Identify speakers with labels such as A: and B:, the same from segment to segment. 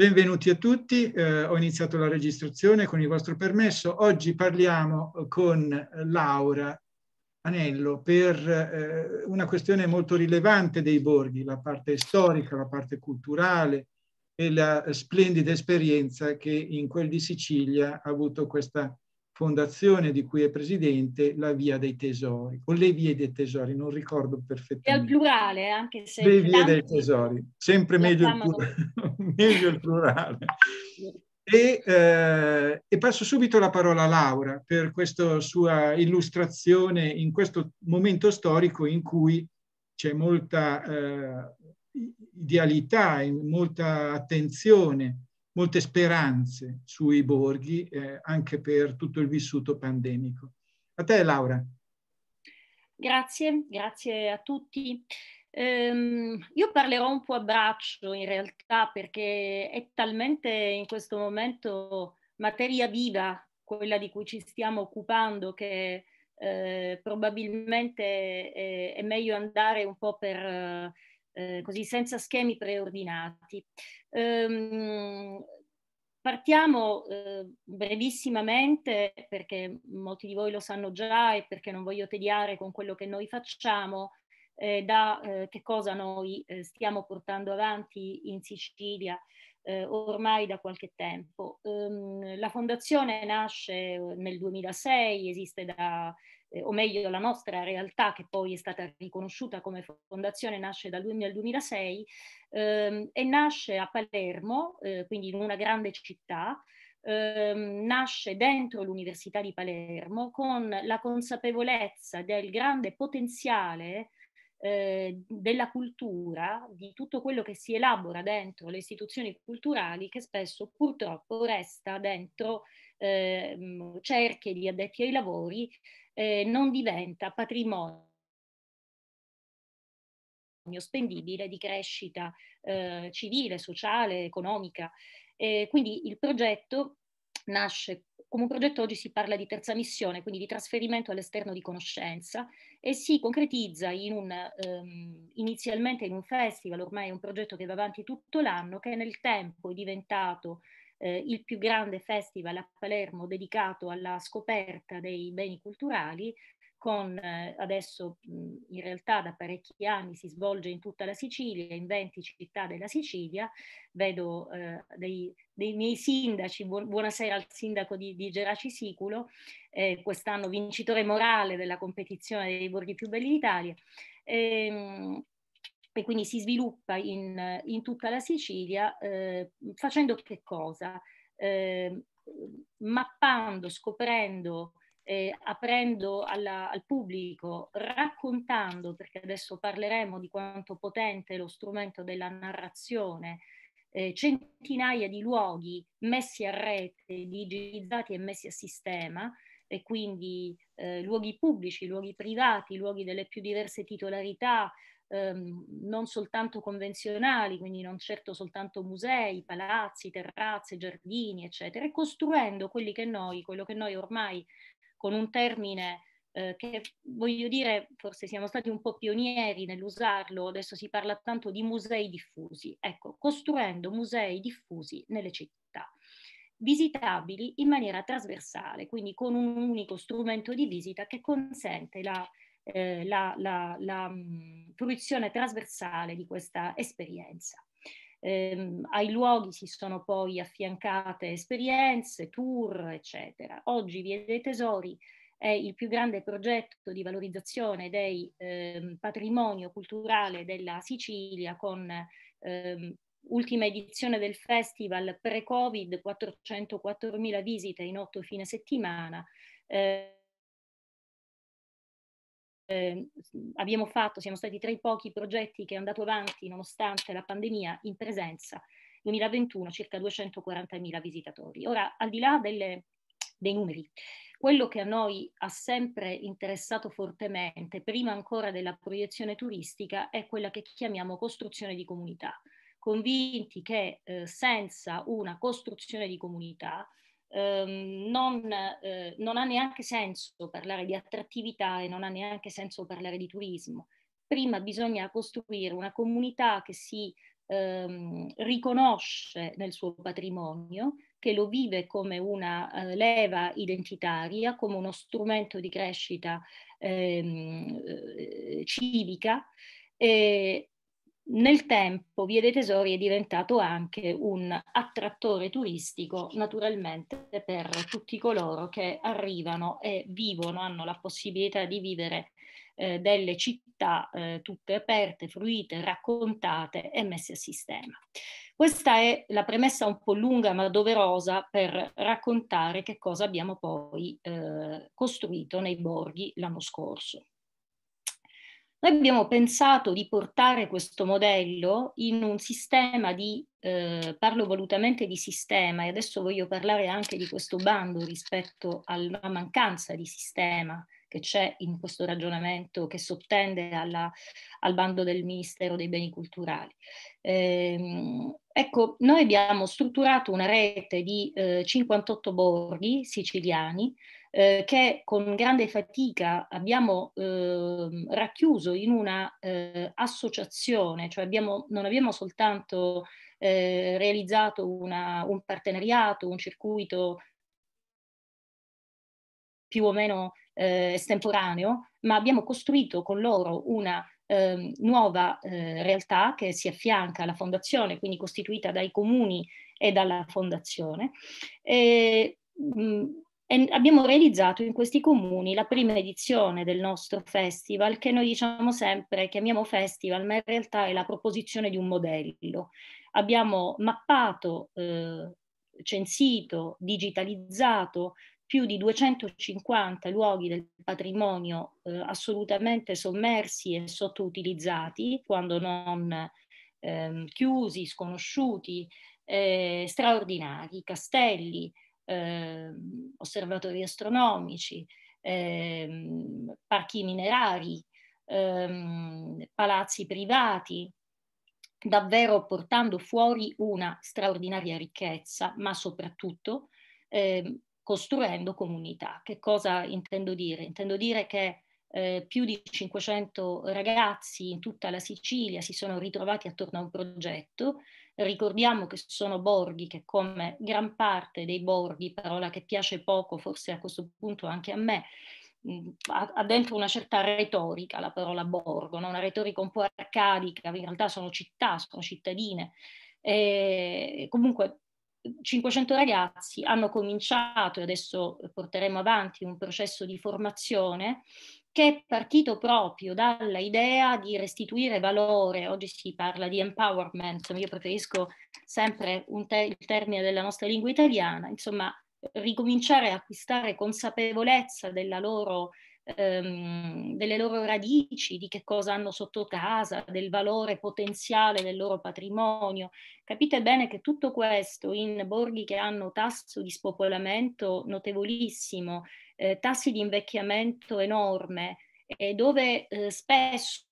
A: Benvenuti a tutti, eh, ho iniziato la registrazione con il vostro permesso. Oggi parliamo con Laura Anello per eh, una questione molto rilevante dei borghi, la parte storica, la parte culturale e la splendida esperienza che in quel di Sicilia ha avuto questa fondazione di cui è presidente, la Via dei Tesori, o le Vie dei Tesori, non ricordo perfettamente.
B: È al plurale, anche se...
A: Le Vie dei Tesori, sempre meglio il, plurale, meglio il, plurale. E, eh, e, passo subito la parola a Laura per questa sua illustrazione in questo momento storico in cui c'è molta eh, idealità, molta attenzione molte speranze sui borghi eh, anche per tutto il vissuto pandemico. A te Laura.
B: Grazie, grazie a tutti. Um, io parlerò un po' a braccio in realtà perché è talmente in questo momento materia viva quella di cui ci stiamo occupando che eh, probabilmente è, è, meglio andare un po' per eh, così senza schemi preordinati. Um, partiamo eh, brevissimamente perché molti di voi lo sanno già e perché non voglio tediare con quello che noi facciamo, eh, da eh, che cosa noi eh, stiamo portando avanti in Sicilia eh, ormai da qualche tempo. Um, la fondazione nasce nel 2006, esiste da eh, o meglio la nostra realtà che poi è stata riconosciuta come fondazione nasce dal 2006 ehm, e nasce a Palermo, eh, quindi in una grande città, ehm, nasce dentro l'Università di Palermo con la consapevolezza del grande potenziale eh, della cultura, di tutto quello che si elabora dentro le istituzioni culturali che spesso purtroppo resta dentro eh, cerchie di addetti ai lavori eh, non diventa patrimonio spendibile di crescita eh, civile, sociale, economica. Eh, quindi il progetto nasce come un progetto oggi si parla di terza missione, quindi di trasferimento all'esterno di conoscenza e si concretizza in un, um, inizialmente in un festival, ormai è un progetto che va avanti tutto l'anno, che nel tempo è diventato eh, il più grande festival a Palermo dedicato alla scoperta dei beni culturali, con eh, adesso mh, in realtà da parecchi anni si svolge in tutta la Sicilia, in 20 città della Sicilia. Vedo eh, dei, dei, miei sindaci, bu- buonasera al sindaco di, di Geraci Siculo, eh, quest'anno vincitore morale della competizione dei borghi più belli d'Italia. Ehm, e quindi si sviluppa in, in tutta la Sicilia eh, facendo che cosa? Eh, mappando, scoprendo, eh, aprendo alla, al pubblico, raccontando, perché adesso parleremo di quanto potente è lo strumento della narrazione, eh, centinaia di luoghi messi a rete, digitalizzati e messi a sistema, e quindi eh, luoghi pubblici, luoghi privati, luoghi delle più diverse titolarità, ehm, non soltanto convenzionali, quindi non certo soltanto musei, palazzi, terrazze, giardini, eccetera, e costruendo quelli che noi, quello che noi ormai con un termine eh, che voglio dire, forse siamo stati un po' pionieri nell'usarlo, adesso si parla tanto di musei diffusi, ecco, costruendo musei diffusi nelle città visitabili in maniera trasversale, quindi con un unico strumento di visita che consente la eh, la, la, la fruizione trasversale di questa esperienza. Eh, ai luoghi si sono poi affiancate esperienze, tour, eccetera. Oggi Via dei Tesori è il più grande progetto di valorizzazione del eh, patrimonio culturale della Sicilia con eh, ultima edizione del festival pre-Covid, 404.000 visite in otto fine settimana. Eh, eh, abbiamo fatto, siamo stati tra i pochi progetti che è andato avanti nonostante la pandemia in presenza. 2021 circa 240.000 visitatori. Ora, al di là delle, dei numeri, quello che a noi ha sempre interessato fortemente, prima ancora della proiezione turistica, è quella che chiamiamo costruzione di comunità, convinti che eh, senza una costruzione di comunità ehm, non, eh, non ha neanche senso parlare di attrattività e non ha neanche senso parlare di turismo. Prima bisogna costruire una comunità che si ehm, riconosce nel suo patrimonio, che lo vive come una uh, leva identitaria, come uno strumento di crescita ehm, eh, civica. E nel tempo Via dei Tesori è diventato anche un attrattore turistico, naturalmente per tutti coloro che arrivano e vivono, hanno la possibilità di vivere eh, delle città eh, tutte aperte, fruite, raccontate e messe a sistema. Questa è la premessa un po' lunga ma doverosa per raccontare che cosa abbiamo poi eh, costruito nei borghi l'anno scorso. Noi abbiamo pensato di portare questo modello in un sistema di, eh, parlo volutamente di sistema e adesso voglio parlare anche di questo bando rispetto alla mancanza di sistema che c'è in questo ragionamento che sottende alla, al bando del Ministero dei Beni Culturali. Eh, ecco, noi abbiamo strutturato una rete di eh, 58 borghi siciliani eh, che con grande fatica abbiamo eh, racchiuso in una eh, associazione, cioè abbiamo, non abbiamo soltanto eh, realizzato una, un partenariato, un circuito più o meno eh, estemporaneo, ma abbiamo costruito con loro una eh, nuova eh, realtà che si affianca alla fondazione, quindi costituita dai comuni e dalla fondazione. E, mh, e abbiamo realizzato in questi comuni la prima edizione del nostro festival, che noi diciamo sempre, chiamiamo festival, ma in realtà è la proposizione di un modello. Abbiamo mappato, eh, censito, digitalizzato più di 250 luoghi del patrimonio eh, assolutamente sommersi e sottoutilizzati, quando non eh, chiusi, sconosciuti, eh, straordinari, castelli, eh, osservatori astronomici, eh, parchi minerari, eh, palazzi privati, davvero portando fuori una straordinaria ricchezza, ma soprattutto eh, costruendo comunità. Che cosa intendo dire? Intendo dire che eh, più di 500 ragazzi in tutta la Sicilia si sono ritrovati attorno a un progetto Ricordiamo che sono borghi che come gran parte dei borghi, parola che piace poco forse a questo punto anche a me, ha, ha dentro una certa retorica la parola borgo, no? una retorica un po' arcadica, in realtà sono città, sono cittadine. E comunque 500 ragazzi hanno cominciato e adesso porteremo avanti un processo di formazione che è partito proprio dalla idea di restituire valore, oggi si parla di empowerment, io preferisco sempre te- il termine della nostra lingua italiana, insomma ricominciare a acquistare consapevolezza loro, ehm, delle loro radici, di che cosa hanno sotto casa, del valore potenziale del loro patrimonio. Capite bene che tutto questo in borghi che hanno tasso di spopolamento notevolissimo, eh, tassi di invecchiamento enorme, eh, dove eh, spesso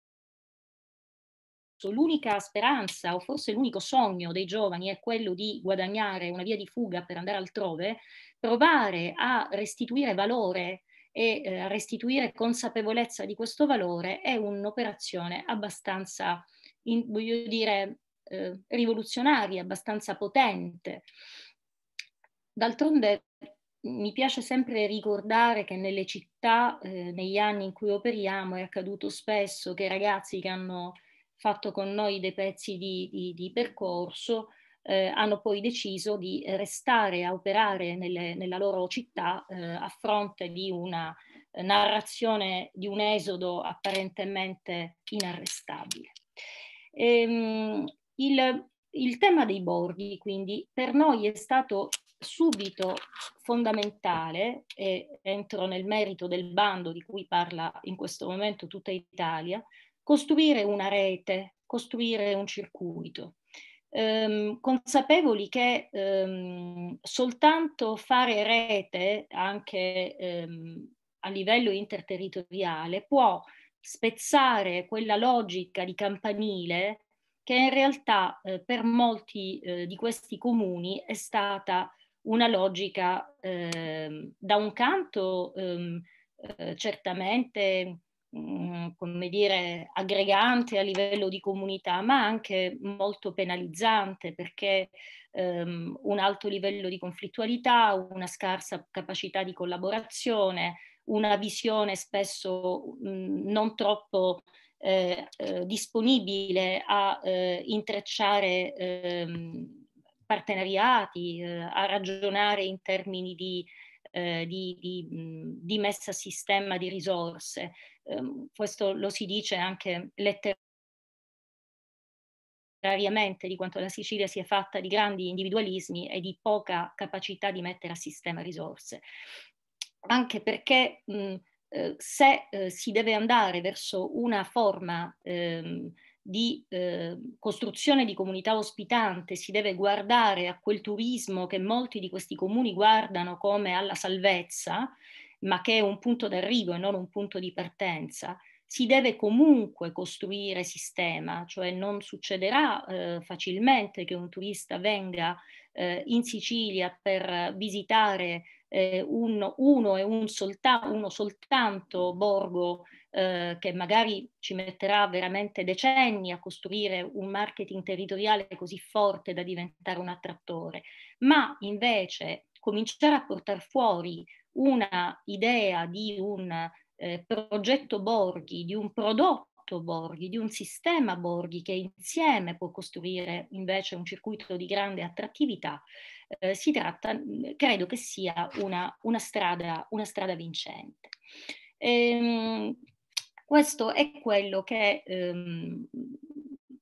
B: l'unica speranza o forse l'unico sogno dei giovani è quello di guadagnare una via di fuga per andare altrove, provare a restituire valore e eh, restituire consapevolezza di questo valore è un'operazione abbastanza, in, voglio dire, eh, rivoluzionaria, abbastanza potente. D'altronde mi piace sempre ricordare che nelle città, eh, negli anni in cui operiamo, è accaduto spesso che ragazzi che hanno fatto con noi dei pezzi di, di, di percorso eh, hanno poi deciso di restare a operare nelle, nella loro città eh, a fronte di una narrazione di un esodo apparentemente inarrestabile. Ehm, il, il tema dei borghi, quindi, per noi è stato subito fondamentale, e entro nel merito del bando di cui parla in questo momento tutta Italia, costruire una rete, costruire un circuito. Um, consapevoli che um, soltanto fare rete anche um, a livello interterritoriale può spezzare quella logica di campanile che in realtà eh, per molti eh, di questi comuni è stata una logica eh, da un canto ehm, eh, certamente come dire, aggregante a livello di comunità, ma anche molto penalizzante perché um, un alto livello di conflittualità, una scarsa capacità di collaborazione, una visione spesso mh, non troppo eh, eh, disponibile a eh, intrecciare ehm, partenariati, eh, a ragionare in termini di, eh, di, di, di, messa a sistema di risorse. Um, questo lo si dice anche letterariamente di quanto la Sicilia sia fatta di grandi individualismi e di poca capacità di mettere a sistema risorse. Anche perché mh, eh, se eh, si deve andare verso una forma ehm, di eh, costruzione di comunità ospitante, si deve guardare a quel turismo che molti di questi comuni guardano come alla salvezza, ma che è un punto d'arrivo e non un punto di partenza, si deve comunque costruire sistema, cioè non succederà eh, facilmente che un turista venga eh, in Sicilia per visitare eh, un, uno e un solta, uno soltanto borgo eh, che magari ci metterà veramente decenni a costruire un marketing territoriale così forte da diventare un attrattore, ma invece cominciare a portare fuori una idea di un eh, progetto Borghi, di un prodotto Borghi, di un sistema Borghi che insieme può costruire invece un circuito di grande attrattività, eh, si tratta, credo che sia una, una, strada, una strada vincente. Ehm, questo è quello che ehm,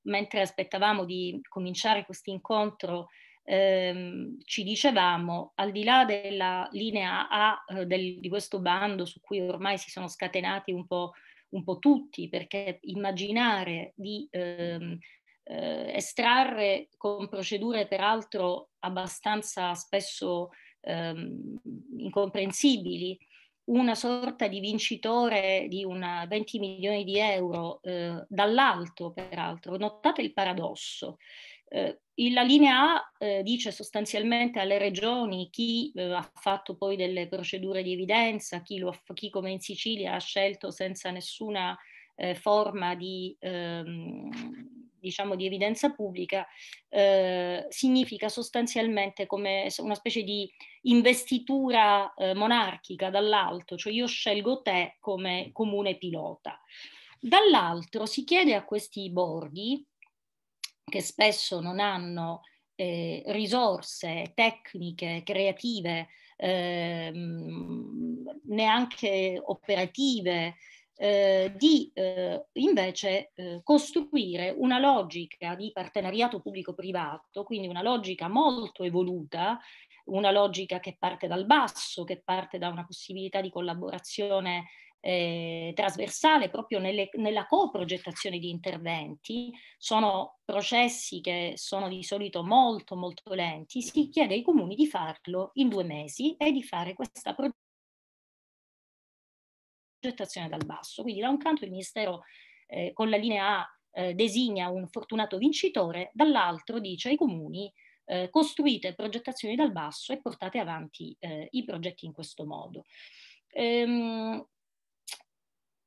B: mentre aspettavamo di cominciare questo incontro ehm, ci dicevamo, al di là della linea A eh, del, di questo bando su cui ormai si sono scatenati un po', un po tutti, perché immaginare di ehm, eh, estrarre con procedure peraltro abbastanza spesso ehm, incomprensibili una sorta di vincitore di una 20 milioni di euro eh, dall'alto, peraltro. Notate il paradosso. Eh, la linea A eh, dice sostanzialmente alle regioni chi eh, ha fatto poi delle procedure di evidenza, chi, lo, chi come in Sicilia ha scelto senza nessuna eh, forma di, ehm, diciamo, di evidenza pubblica, eh, significa sostanzialmente come una specie di investitura eh, monarchica dall'alto, cioè io scelgo te come comune pilota. Dall'altro si chiede a questi borghi, che spesso non hanno eh, risorse tecniche, creative, eh, neanche operative, eh, di eh, invece eh, costruire una logica di partenariato pubblico-privato, quindi una logica molto evoluta, una logica che parte dal basso, che parte da una possibilità di collaborazione eh, trasversale proprio nelle, nella coprogettazione di interventi, sono processi che sono di solito molto molto lenti, si chiede ai comuni di farlo in due mesi e di fare questa progettazione dal basso. Quindi da un canto il Ministero eh, con la linea A eh, designa un fortunato vincitore, dall'altro dice ai comuni eh, costruite progettazioni dal basso e portate avanti eh, i progetti in questo modo. Ehm,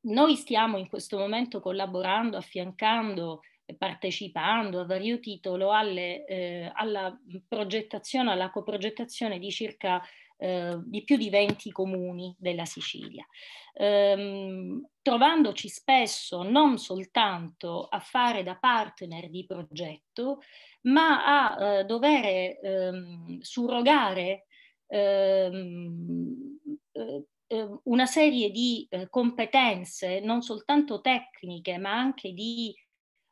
B: noi stiamo in questo momento collaborando, affiancando partecipando a vario titolo alle, eh, alla progettazione, alla coprogettazione di circa eh, di più di 20 comuni della Sicilia, ehm, trovandoci spesso non soltanto a fare da partner di progetto, ma a eh, dover ehm, surrogare ehm, eh, una serie di eh, competenze non soltanto tecniche, ma anche di,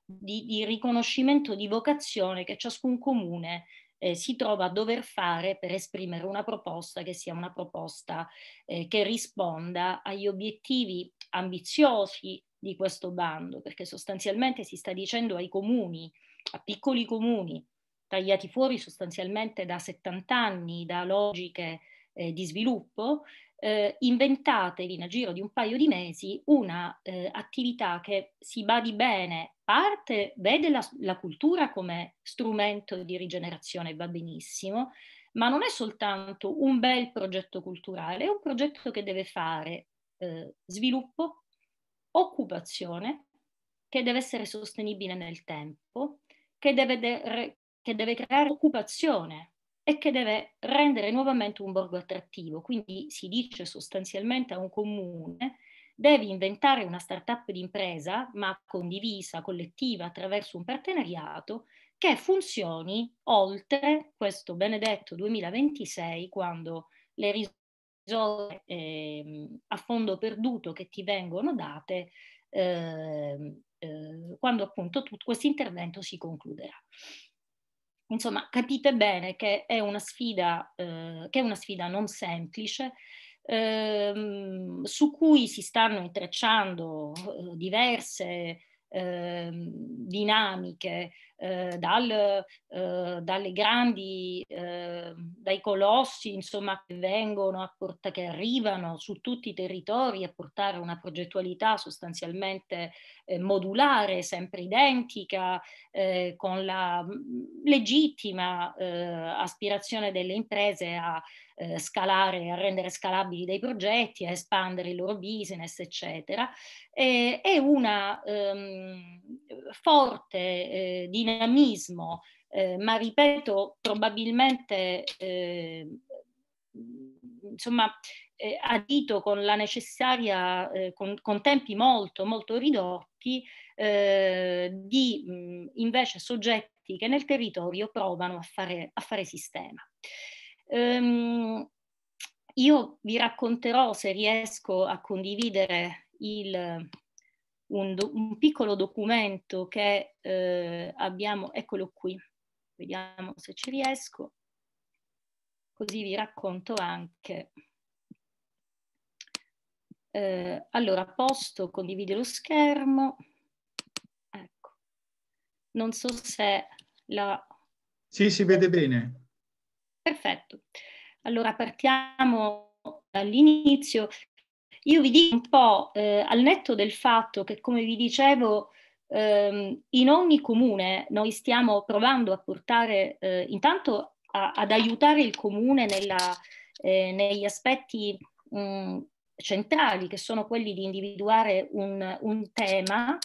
B: di, di riconoscimento di vocazione che ciascun comune eh, si trova a dover fare per esprimere una proposta che sia una proposta eh, che risponda agli obiettivi ambiziosi di questo bando, perché sostanzialmente si sta dicendo ai comuni, a piccoli comuni, tagliati fuori sostanzialmente da 70 anni da logiche eh, di sviluppo, eh, inventatevi nel giro di un paio di mesi una eh, attività che si badi bene, parte, vede la, la cultura come strumento di rigenerazione, va benissimo, ma non è soltanto un bel progetto culturale, è un progetto che deve fare eh, sviluppo, occupazione che deve essere sostenibile nel tempo, che deve, de- che deve creare occupazione e che deve rendere nuovamente un borgo attrattivo. Quindi si dice sostanzialmente a un comune devi inventare una startup di impresa, ma condivisa, collettiva, attraverso un partenariato, che funzioni oltre questo benedetto 2026, quando le risorse eh, a fondo perduto che ti vengono date, eh, eh, quando appunto questo intervento si concluderà. Insomma, capite bene che è una sfida, eh, è una sfida non semplice, ehm, su cui si stanno intrecciando eh, diverse ehm, dinamiche, eh, dal, eh, dalle grandi, eh, dai colossi insomma, che vengono a portare, che arrivano su tutti i territori a portare una progettualità sostanzialmente eh, modulare, sempre identica, eh, con la mm, legittima eh, aspirazione delle imprese a eh, scalare, a rendere scalabili dei progetti, a espandere il loro business, eccetera, e, e una um, forte eh, dinamismo, eh, ma ripeto, probabilmente eh, insomma, eh, adito con la necessaria, eh, con, con, tempi molto, molto ridotti, eh, di mh, invece soggetti che nel territorio provano a fare, a fare sistema. Um, io vi racconterò, se riesco a condividere, il, un, do, un, piccolo documento che eh, abbiamo, eccolo qui, vediamo se ci riesco, così vi racconto anche. Eh, allora, posto, condivide lo schermo. Ecco. Non so se la...
A: Sì, si vede bene.
B: Perfetto. Allora partiamo dall'inizio. Io vi dico un po' eh, al netto del fatto che, come vi dicevo, ehm, in ogni comune noi stiamo provando a portare eh, intanto a, ad aiutare il comune nella, eh, negli aspetti mh, centrali, che sono quelli di individuare un, un tema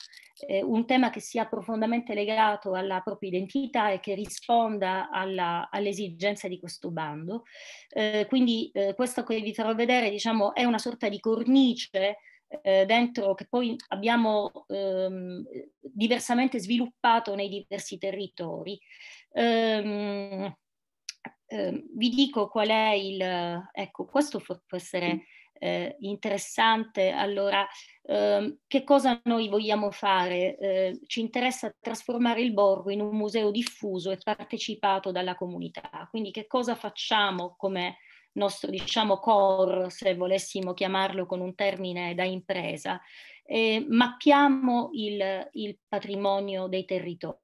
B: eh, un tema che sia profondamente legato alla propria identità e che risponda alla, all'esigenza di questo bando. Eh, quindi eh, questo che vi farò vedere diciamo, è una sorta di cornice eh, dentro che poi abbiamo ehm, diversamente sviluppato nei diversi territori. Um, vi dico qual è il, ecco, questo può essere eh, interessante. Allora, eh, che cosa noi vogliamo fare? Eh, ci interessa trasformare il borgo in un museo diffuso e partecipato dalla comunità. Quindi che cosa facciamo come nostro, diciamo, core, se volessimo chiamarlo con un termine da impresa? mappiamo il, il patrimonio dei territori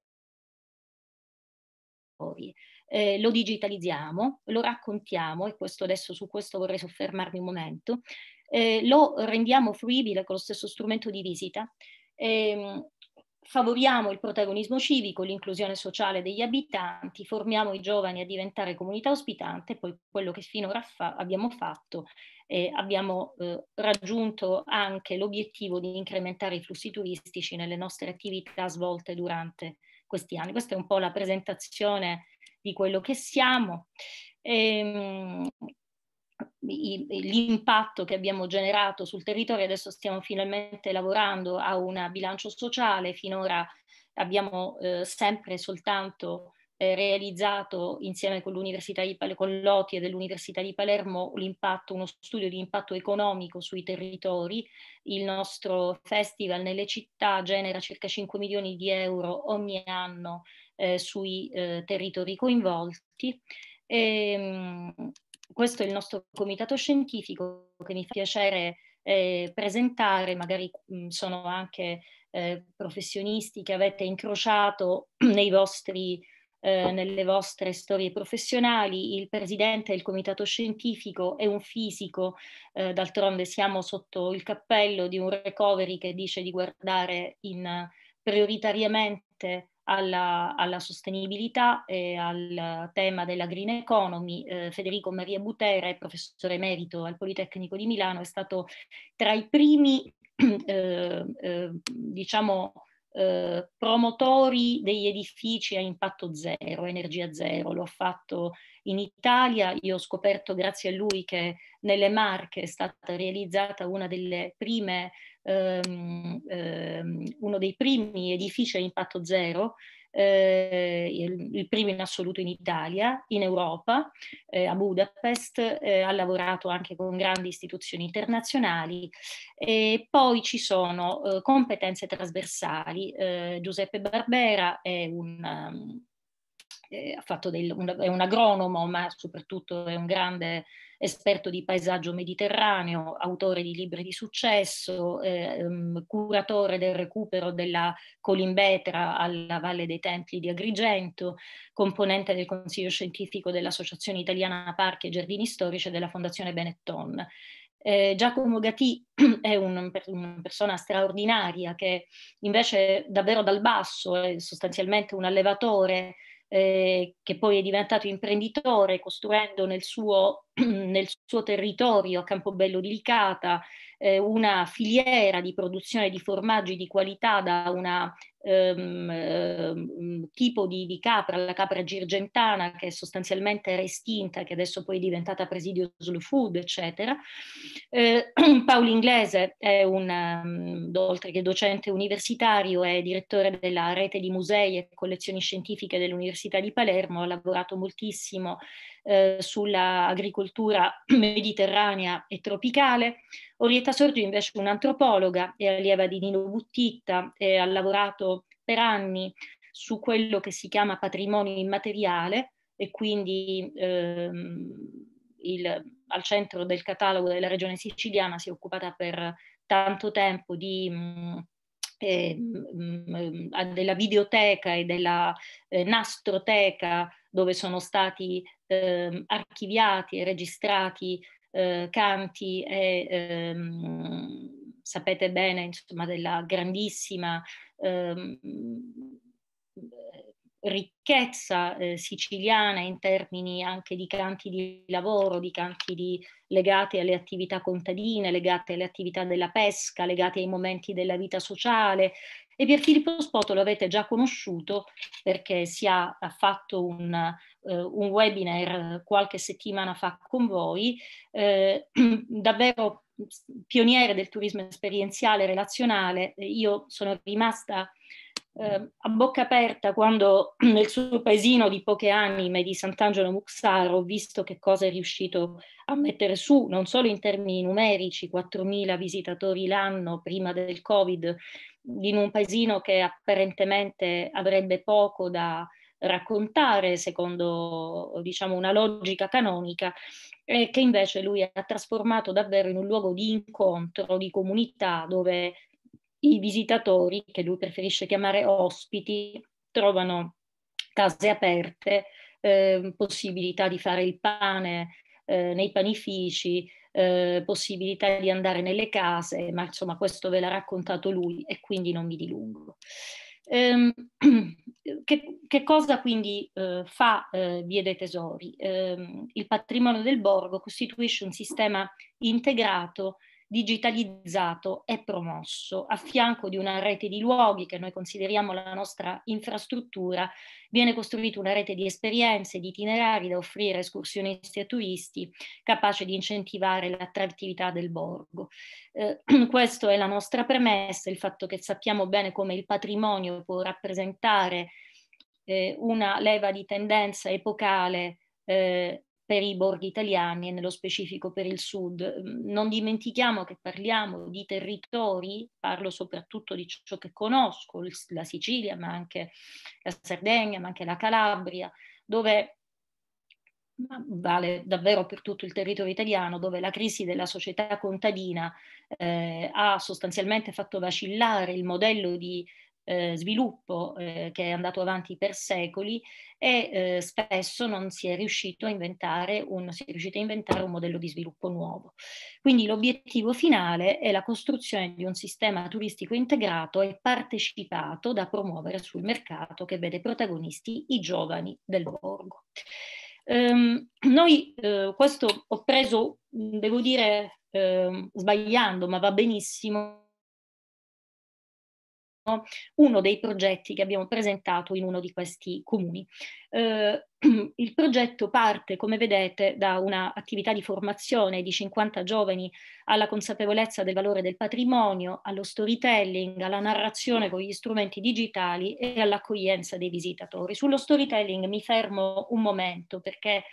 B: eh, lo digitalizziamo, lo raccontiamo, e questo adesso su questo vorrei soffermarmi un momento, eh, lo rendiamo fruibile con lo stesso strumento di visita, ehm, favoriamo il protagonismo civico, l'inclusione sociale degli abitanti, formiamo i giovani a diventare comunità ospitante, poi quello che finora fa abbiamo fatto eh, abbiamo eh, raggiunto anche l'obiettivo di incrementare i flussi turistici nelle nostre attività svolte durante questi anni. Questa è un po' la presentazione di quello che siamo. Ehm, l'impatto che abbiamo generato sul territorio, adesso stiamo finalmente lavorando a un bilancio sociale, finora abbiamo eh, sempre soltanto eh, realizzato insieme con l'Università di Palermo, con l'OTI e dell'Università di Palermo l'impatto, uno studio di impatto economico sui territori. Il nostro festival nelle città genera circa 5 milioni di euro ogni anno eh, sui eh, territori coinvolti. E, ehm, questo è il nostro comitato scientifico che mi fa piacere eh, presentare, magari mh, sono anche eh, professionisti che avete incrociato nei vostri eh, nelle vostre storie professionali, il presidente del comitato scientifico è un fisico, eh, d'altronde siamo sotto il cappello di un recovery che dice di guardare in, prioritariamente alla, alla, sostenibilità e al tema della green economy. Eh, Federico Maria Butera, professore emerito al Politecnico di Milano, è stato tra i primi eh, eh, diciamo, eh, promotori degli edifici a impatto zero, energia zero. L'ho fatto in Italia, io ho scoperto grazie a lui che nelle Marche è stata realizzata una delle prime, ehm, ehm, uno dei primi edifici a impatto zero eh, il, il, primo in assoluto in Italia, in Europa, eh, a Budapest, eh, ha lavorato anche con grandi istituzioni internazionali e poi ci sono eh, competenze trasversali. Eh, Giuseppe Barbera è un... Um, del, un, è un agronomo, ma soprattutto è un grande esperto di paesaggio mediterraneo, autore di libri di successo, eh, curatore del recupero della colimbetra alla Valle dei Templi di Agrigento, componente del Consiglio scientifico dell'Associazione Italiana Parchi e Giardini Storici e della Fondazione Benetton. Eh, Giacomo Gatti è un, una persona straordinaria che invece davvero dal basso è sostanzialmente un allevatore eh, che poi è diventato imprenditore costruendo nel suo, nel suo territorio a Campobello di Licata eh, una filiera di produzione di formaggi di qualità da un ehm, ehm, tipo di, di, capra, la capra girgentana, che sostanzialmente era estinta, che adesso poi è diventata presidio slow food, eccetera. Eh, Paolo Inglese è un, um, oltre che docente universitario, è direttore della rete di musei e collezioni scientifiche dell'Università di Palermo, ha lavorato moltissimo eh, sull'agricoltura mediterranea e tropicale. Orietta Sorgi invece è un'antropologa, è allieva di Nino Buttitta e ha lavorato per anni su quello che si chiama patrimonio immateriale e quindi ehm, il, al centro del catalogo della regione siciliana si è occupata per tanto tempo di mh, eh, mh, della videoteca e della eh, nastroteca dove sono stati eh, archiviati e registrati eh, canti e ehm, sapete bene insomma della grandissima ehm, ricchezza eh, siciliana in termini anche di canti di lavoro, di canti di, legati alle attività contadine, legati alle attività della pesca, legati ai momenti della vita sociale. E Pier Filippo Spoto lo avete già conosciuto perché si ha, ha fatto un, uh, un, webinar qualche settimana fa con voi, eh, davvero pioniere del turismo esperienziale relazionale. Io sono rimasta eh, a bocca aperta quando nel suo paesino di poche anime di Sant'Angelo Muxaro ho visto che cosa è riuscito a mettere su, non solo in termini numerici, 4.000 visitatori l'anno prima del Covid, in un paesino che apparentemente avrebbe poco da raccontare secondo diciamo una logica canonica e che invece lui ha trasformato davvero in un luogo di incontro, di comunità dove i visitatori, che lui preferisce chiamare ospiti, trovano case aperte, eh, possibilità di fare il pane eh, nei panifici, eh, possibilità di andare nelle case, ma insomma questo ve l'ha raccontato lui e quindi non mi dilungo. Ehm, che, che, cosa quindi eh, fa eh, Via dei Tesori? Ehm, il patrimonio del borgo costituisce un sistema integrato digitalizzato e promosso. A fianco di una rete di luoghi che noi consideriamo la nostra infrastruttura, viene costruita una rete di esperienze, di itinerari da offrire a escursionisti e turisti, capace di incentivare l'attrattività del borgo. Eh, questa è la nostra premessa, il fatto che sappiamo bene come il patrimonio può rappresentare eh, una leva di tendenza epocale eh, per i borghi italiani e nello specifico per il sud. Mm, non dimentichiamo che parliamo di territori, parlo soprattutto di ciò che conosco, la Sicilia, ma anche la Sardegna, ma anche la Calabria, dove vale davvero per tutto il territorio italiano, dove la crisi della società contadina eh, ha sostanzialmente fatto vacillare il modello di eh, sviluppo eh, che è andato avanti per secoli e eh, spesso non si è riuscito a inventare un, si è riuscito a inventare un modello di sviluppo nuovo. Quindi l'obiettivo finale è la costruzione di un sistema turistico integrato e partecipato da promuovere sul mercato che vede protagonisti i giovani del borgo. Um, noi uh, questo ho preso, devo dire, uh, sbagliando, ma va benissimo, uno dei progetti che abbiamo presentato in uno di questi comuni. Eh, il progetto parte, come vedete, da un'attività di formazione di 50 giovani alla consapevolezza del valore del patrimonio, allo storytelling, alla narrazione con gli strumenti digitali e all'accoglienza dei visitatori. Sullo storytelling mi fermo un momento perché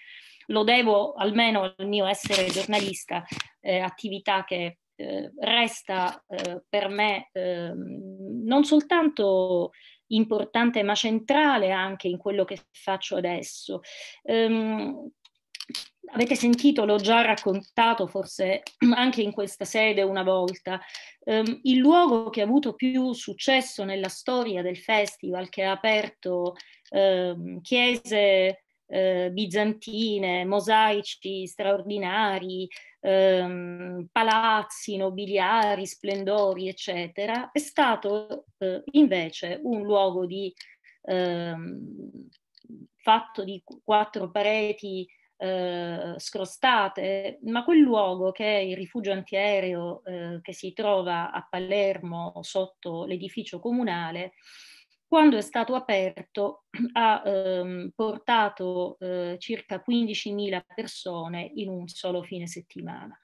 B: lo devo almeno al mio essere giornalista, eh, attività che eh, resta eh, per me ehm, non soltanto importante ma centrale anche in quello che faccio adesso. Um, avete sentito, l'ho già raccontato forse anche in questa sede una volta, um, il luogo che ha avuto più successo nella storia del festival, che ha aperto um, chiese eh, bizantine, mosaici straordinari, ehm, palazzi nobiliari, splendori, eccetera, è stato eh, invece un luogo di ehm, fatto di quattro pareti eh, scrostate, ma quel luogo che è il rifugio antiaereo eh, che si trova a Palermo sotto l'edificio comunale, quando è stato aperto ha ehm, portato eh, circa 15.000 persone in un solo fine settimana,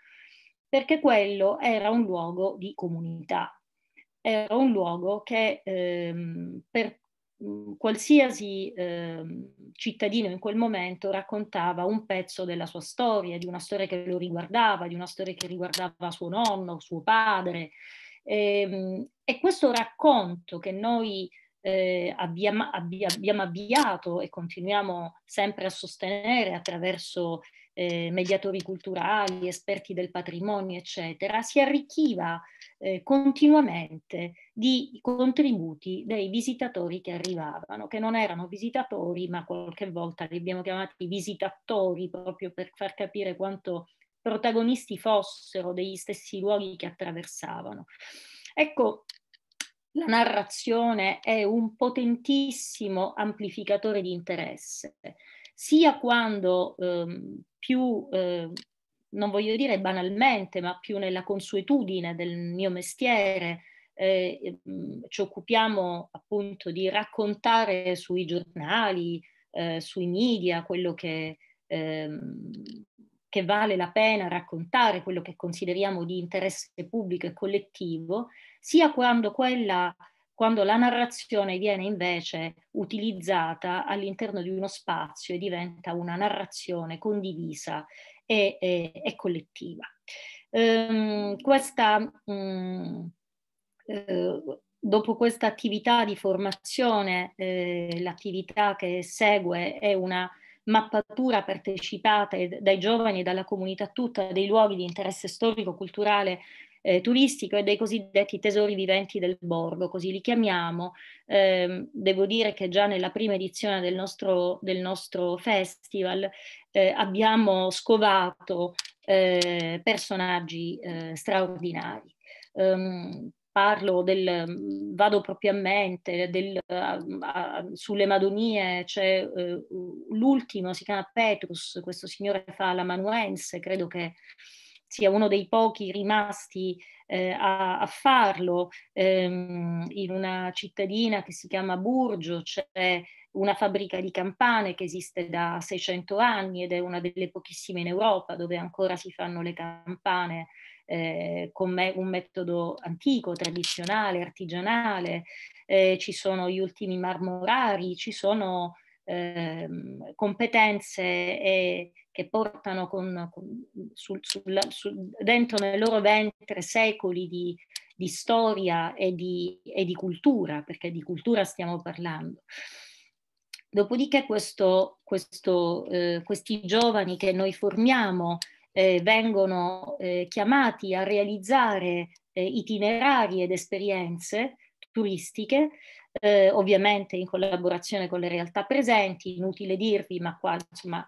B: perché quello era un luogo di comunità, era un luogo che ehm, per mh, qualsiasi ehm, cittadino in quel momento raccontava un pezzo della sua storia, di una storia che lo riguardava, di una storia che riguardava suo nonno, suo padre. E, ehm, e questo racconto che noi eh, abbiamo, abbiamo, avviato e continuiamo sempre a sostenere attraverso eh, mediatori culturali, esperti del patrimonio, eccetera, si arricchiva eh, continuamente di contributi dei visitatori che arrivavano, che non erano visitatori, ma qualche volta li abbiamo chiamati visitatori proprio per far capire quanto protagonisti fossero degli stessi luoghi che attraversavano. Ecco, la narrazione è un potentissimo amplificatore di interesse, sia quando ehm, più, eh, non voglio dire banalmente, ma più nella consuetudine del mio mestiere, eh, ehm, ci occupiamo appunto di raccontare sui giornali, eh, sui media, quello che, ehm, che vale la pena raccontare, quello che consideriamo di interesse pubblico e collettivo, sia quando, quella, quando la narrazione viene invece utilizzata all'interno di uno spazio e diventa una narrazione condivisa e, e, e collettiva. Um, questa, um, eh, dopo questa attività di formazione, eh, l'attività che segue è una mappatura partecipata dai giovani e dalla comunità tutta dei luoghi di interesse storico-culturale eh, turistico e dei cosiddetti tesori viventi del borgo, così li chiamiamo. Eh, devo dire che già nella prima edizione del nostro, del nostro festival eh, abbiamo scovato eh, personaggi eh, straordinari. Um, parlo del, vado propriamente, del, uh, uh, sulle Madonie c'è uh, l'ultimo, si chiama Petrus, questo signore fa l'amanuense, credo che sia uno dei pochi rimasti eh, a, a, farlo. Ehm, in una cittadina che si chiama Burgio c'è una fabbrica di campane che esiste da 600 anni ed è una delle pochissime in Europa dove ancora si fanno le campane eh, con me, un metodo antico, tradizionale, artigianale. Eh, ci sono gli ultimi marmorari, ci sono ehm, competenze e, che portano con, con, sul, sul, sul, dentro nel loro ventre secoli di, di storia e di, e di, cultura, perché di cultura stiamo parlando. Dopodiché questo, questo, eh, questi giovani che noi formiamo eh, vengono eh, chiamati a realizzare eh, itinerari ed esperienze turistiche eh, ovviamente in collaborazione con le realtà presenti, inutile dirvi, ma qua insomma,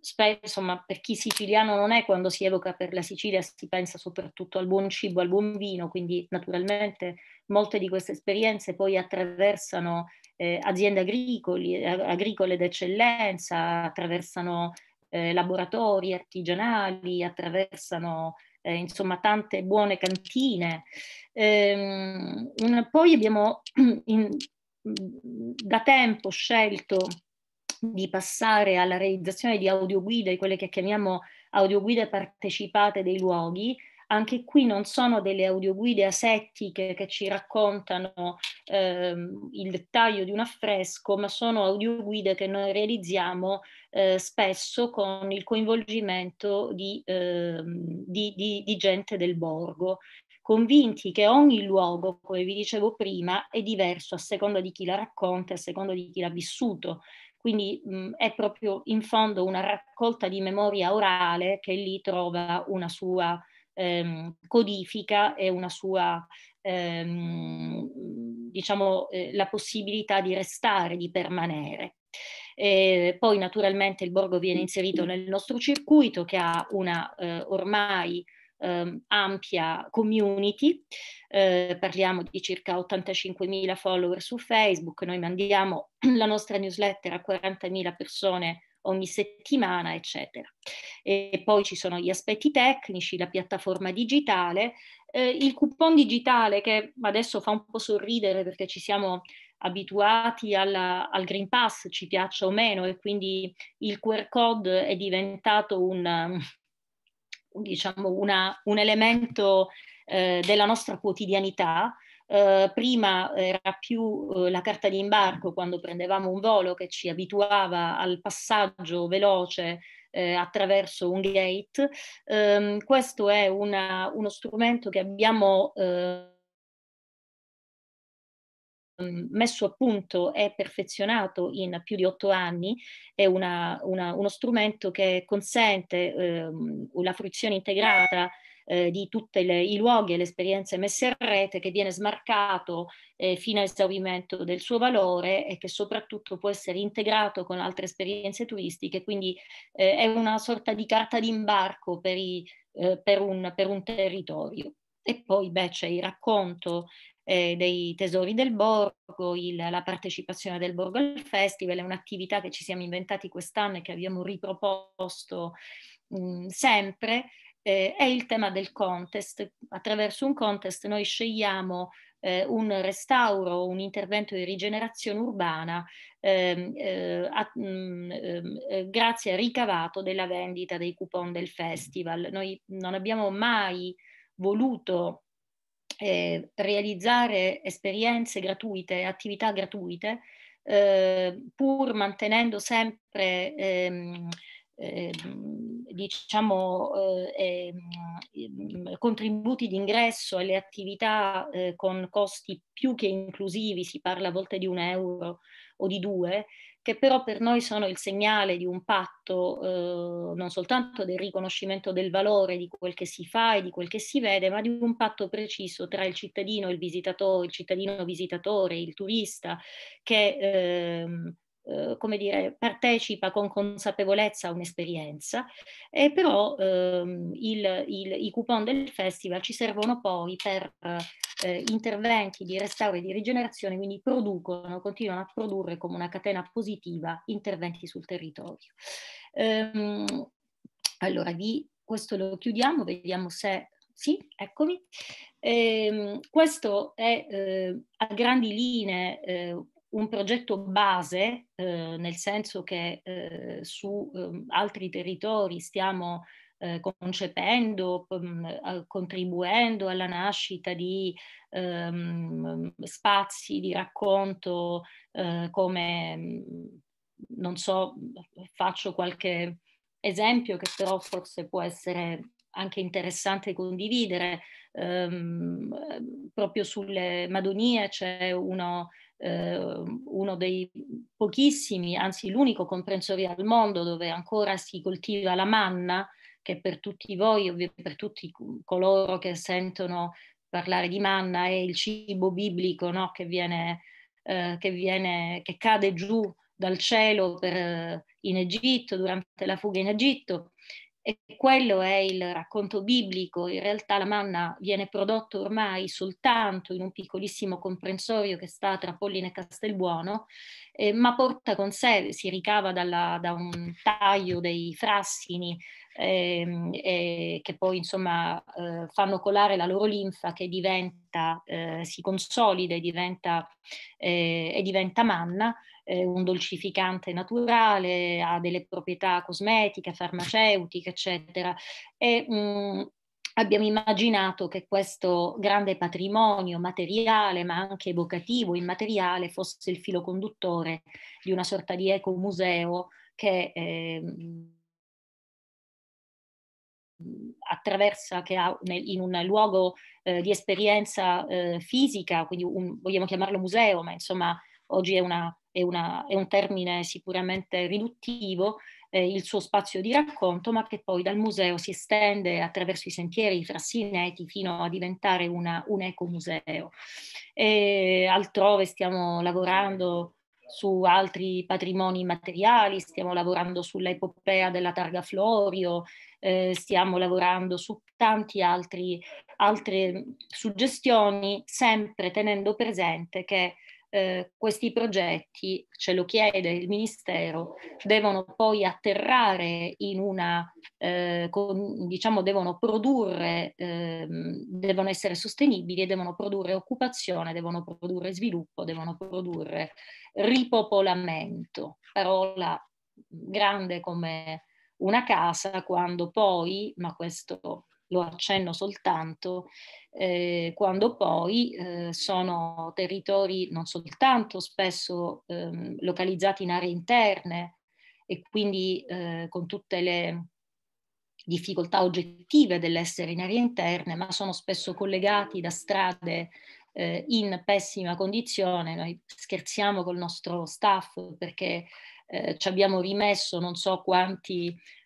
B: spe- insomma per chi siciliano non è, quando si evoca per la Sicilia si pensa soprattutto al buon cibo, al buon vino, quindi naturalmente molte di queste esperienze poi attraversano eh, aziende agricoli, agricole d'eccellenza, attraversano eh, laboratori artigianali, attraversano eh, insomma tante buone cantine. Ehm, poi abbiamo in, da tempo scelto di passare alla realizzazione di audioguide, quelle che chiamiamo audioguide partecipate dei luoghi, anche qui non sono delle audioguide asettiche che ci raccontano ehm, il dettaglio di un affresco, ma sono audioguide che noi realizziamo eh, spesso con il coinvolgimento di, eh, di, di, di gente del borgo convinti che ogni luogo, come vi dicevo prima, è diverso a seconda di chi la racconta, a seconda di chi l'ha vissuto. Quindi mh, è proprio in fondo una raccolta di memoria orale che lì trova una sua ehm, codifica e una sua, ehm, diciamo, eh, la possibilità di restare, di permanere. E poi naturalmente il borgo viene inserito nel nostro circuito che ha una eh, ormai eh, ampia community, eh, parliamo di circa 85.000 follower su Facebook, noi mandiamo la nostra newsletter a 40.000 persone ogni settimana, eccetera. E poi ci sono gli aspetti tecnici, la piattaforma digitale, eh, il coupon digitale che adesso fa un po' sorridere perché ci siamo abituati alla, al Green Pass, ci piaccia o meno, e quindi il QR code è diventato un, diciamo una, un elemento eh, della nostra quotidianità. Uh, prima era più uh, la carta di imbarco quando prendevamo un volo che ci abituava al passaggio veloce uh, attraverso un gate. Um, questo è una, uno strumento che abbiamo messo a punto e perfezionato in più di otto anni, è una, una, uno strumento che consente ehm, la fruizione integrata eh, di tutti i luoghi e le esperienze messe a rete che viene smarcato eh, fino a esaurimento del suo valore e che soprattutto può essere integrato con altre esperienze turistiche, quindi eh, è una sorta di carta d'imbarco per, i, eh, per, un, per un territorio. E poi beh, c'è il racconto eh, dei tesori del borgo, il, la partecipazione del borgo al festival, è un'attività che ci siamo inventati quest'anno e che abbiamo riproposto mh, sempre, eh, è il tema del contest. Attraverso un contest noi scegliamo eh, un restauro, un intervento di rigenerazione urbana ehm, eh, a, mh, mm, ehm, eh, grazie al ricavato della vendita dei coupon del festival. Noi non abbiamo mai voluto eh, realizzare esperienze gratuite, attività gratuite, eh, pur mantenendo sempre ehm, ehm, diciamo, eh, ehm, contributi ingresso alle attività eh, con costi più che inclusivi, si parla a volte di un euro o di due, che però per noi sono il segnale di un patto eh, non soltanto del riconoscimento del valore di quel che si fa e di quel che si vede, ma di un patto preciso tra il cittadino e il visitatore, il cittadino visitatore, il turista, che eh, eh, come dire, partecipa con consapevolezza a un'esperienza, e però ehm, il, il, i coupon del festival ci servono poi per eh, interventi di restauro e di rigenerazione, quindi producono, continuano a produrre come una catena positiva interventi sul territorio. Ehm, allora, di questo lo chiudiamo, vediamo se... Sì, eccomi. Eh, questo è eh, a grandi linee eh, un progetto base, eh, nel senso che eh, su eh, altri territori stiamo eh, concependo, mh, contribuendo alla nascita di ehm, spazi di racconto eh, come, non so, faccio qualche esempio che però forse può essere anche interessante condividere. Um, proprio sulle Madonie c'è uno, uno dei pochissimi, anzi l'unico comprensorio al mondo dove ancora si coltiva la manna, che per tutti voi, per tutti coloro che sentono parlare di manna, è il cibo biblico no? che, viene, uh, che, viene, che cade giù dal cielo per, in Egitto, durante la fuga in Egitto e quello è il racconto biblico. In realtà la manna viene prodotta ormai soltanto in un piccolissimo comprensorio che sta tra Pollina e Castelbuono, eh, ma porta con sé, si ricava dalla, da un taglio dei frassini ehm, e che poi insomma eh, fanno colare la loro linfa che diventa, eh, si consolida e diventa, eh, e diventa manna, eh, un dolcificante naturale, ha delle proprietà cosmetiche, farmaceutiche, eccetera. E, mh, mm, abbiamo immaginato che questo grande patrimonio materiale, ma anche evocativo, immateriale, fosse il filo conduttore di una sorta di ecomuseo che eh, attraversa, che ha in un luogo eh, di esperienza eh, fisica, quindi un, vogliamo chiamarlo museo, ma insomma oggi è, una, è, una, è un termine sicuramente riduttivo, eh, il suo spazio di racconto, ma che poi dal museo si estende attraverso i sentieri, frassineti, fino a diventare una, un ecomuseo. E altrove stiamo lavorando su altri patrimoni materiali, stiamo lavorando sull'epopea della Targa Florio, eh, stiamo lavorando su tanti altri altre suggestioni, sempre tenendo presente che eh, questi progetti, ce lo chiede il Ministero, devono poi atterrare in una, eh, con, diciamo, devono produrre, eh, devono essere sostenibili e devono produrre occupazione, devono produrre sviluppo, devono produrre ripopolamento, parola grande come una casa, quando poi, ma questo lo accenno soltanto, eh, quando poi eh, sono territori non soltanto spesso eh, localizzati in aree interne e quindi eh, con tutte le difficoltà oggettive dell'essere in aree interne, ma sono spesso collegati da strade eh, in pessima condizione. Noi scherziamo col nostro staff perché eh, ci abbiamo rimesso non so quanti Ehm,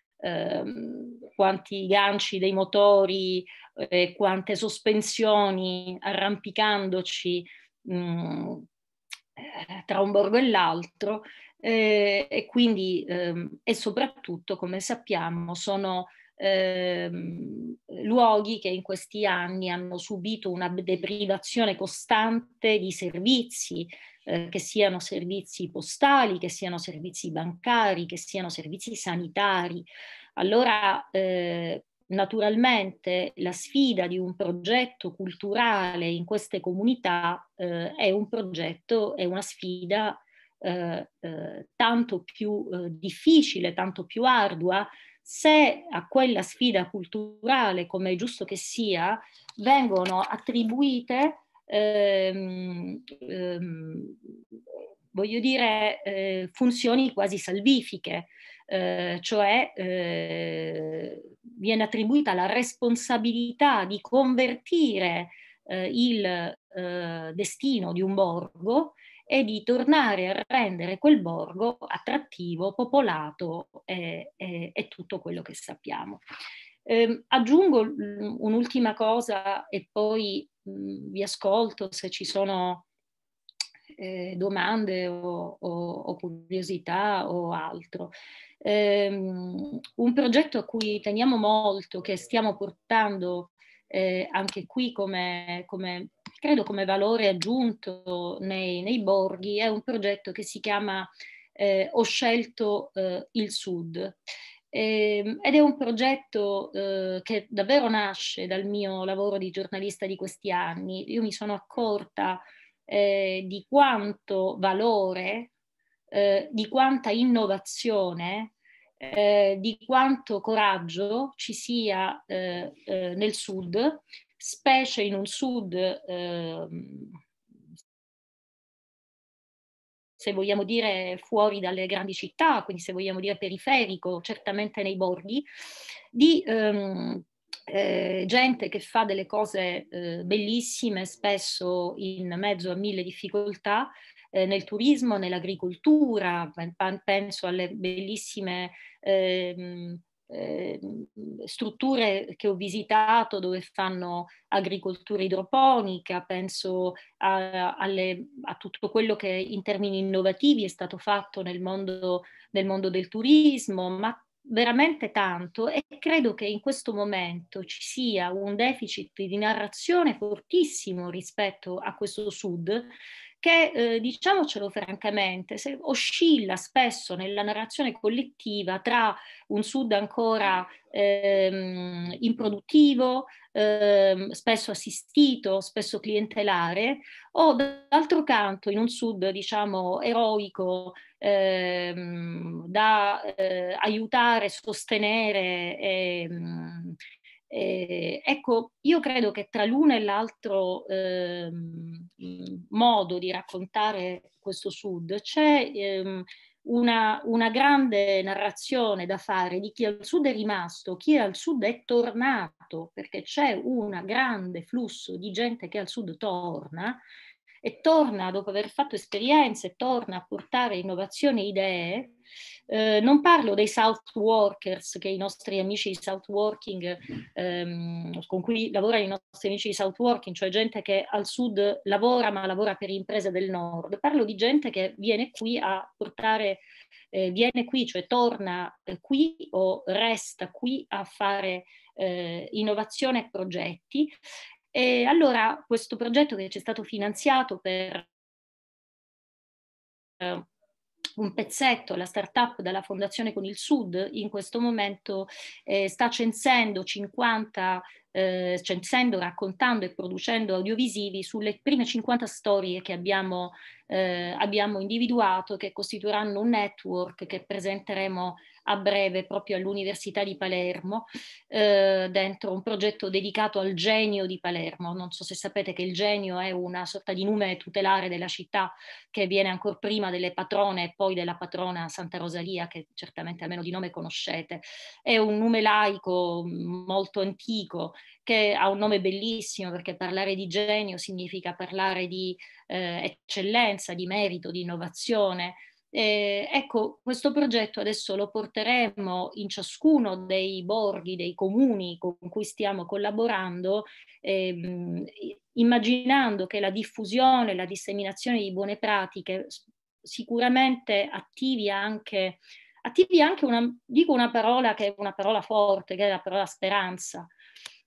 B: quanti ganci dei motori, eh, quante sospensioni arrampicandoci mh, mm, eh, tra un borgo e l'altro eh, e quindi ehm, e soprattutto come sappiamo sono ehm, luoghi che in questi anni hanno subito una deprivazione costante di servizi, eh, che siano servizi postali, che siano servizi bancari, che siano servizi sanitari. Allora, eh, naturalmente la sfida di un progetto culturale in queste comunità eh, è un progetto, è una sfida eh, eh, tanto più eh, difficile, tanto più ardua, se a quella sfida culturale, come è giusto che sia, vengono attribuite ehm, ehm, voglio dire, eh, funzioni quasi salvifiche, eh, cioè eh, viene attribuita la responsabilità di convertire eh, il eh, destino di un borgo e di tornare a rendere quel borgo attrattivo, popolato e, e, e tutto quello che sappiamo. Eh, aggiungo un'ultima cosa e poi mh, vi ascolto se ci sono eh, domande o, o, o, curiosità o altro. Eh, un progetto a cui teniamo molto, che stiamo portando eh, anche qui come, come, credo come valore aggiunto nei, nei, borghi, è un progetto che si chiama eh, Ho scelto eh, il Sud. Eh, ed è un progetto eh, che davvero nasce dal mio lavoro di giornalista di questi anni. Io mi sono accorta eh, di quanto valore, eh, di quanta innovazione, eh, di quanto coraggio ci sia eh, nel sud, specie in un sud ehm, se vogliamo dire fuori dalle grandi città, quindi se vogliamo dire periferico, certamente nei borghi, di ehm, eh, gente che fa delle cose eh, bellissime, spesso in mezzo a mille difficoltà, eh, nel turismo, nell'agricoltura, penso alle bellissime ehm, eh, strutture che ho visitato dove fanno agricoltura idroponica, penso a, alle, a, tutto quello che in termini innovativi è stato fatto nel mondo, nel mondo del turismo, ma veramente tanto. E credo che in questo momento ci sia un deficit di narrazione fortissimo rispetto a questo sud che, eh, diciamocelo francamente, se, oscilla spesso nella narrazione collettiva tra un Sud ancora ehm, improduttivo, ehm, spesso assistito, spesso clientelare, o d'altro canto in un Sud, diciamo, eroico, ehm, da eh, aiutare, sostenere. Ehm, eh, ecco, io credo che tra l'uno e l'altro eh, modo di raccontare questo Sud c'è ehm, una, una, grande narrazione da fare di chi al Sud è rimasto, chi al Sud è tornato, perché c'è un grande flusso di gente che al Sud torna e torna dopo aver fatto esperienze, torna a portare innovazione e idee eh, non parlo dei South Workers, che i nostri amici di South Working, ehm, con cui lavorano i nostri amici di South Working, cioè gente che al sud lavora ma lavora per imprese del nord. Parlo di gente che viene qui a portare, eh, viene qui, cioè torna qui o resta qui a fare eh, innovazione e progetti. E allora questo progetto che ci è stato finanziato per eh, un pezzetto, la startup dalla Fondazione con il Sud, in questo momento eh, sta censendo 50 eh, censendo, raccontando e producendo audiovisivi sulle prime 50 storie che abbiamo, eh, abbiamo individuato, che costituiranno un network che presenteremo a breve proprio all'Università di Palermo, eh, dentro un progetto dedicato al genio di Palermo. Non so se sapete che il genio è una sorta di nome tutelare della città che viene ancora prima delle patrone e poi della patrona Santa Rosalia, che certamente almeno di nome conoscete. È un nome laico molto antico che ha un nome bellissimo perché parlare di genio significa parlare di eh, eccellenza, di merito, di innovazione. Eh, ecco, questo progetto adesso lo porteremo in ciascuno dei borghi, dei comuni con cui stiamo collaborando, ehm, immaginando che la diffusione, la disseminazione di buone pratiche sicuramente attivi anche, attivi anche una, dico una parola che è una parola forte, che è la parola speranza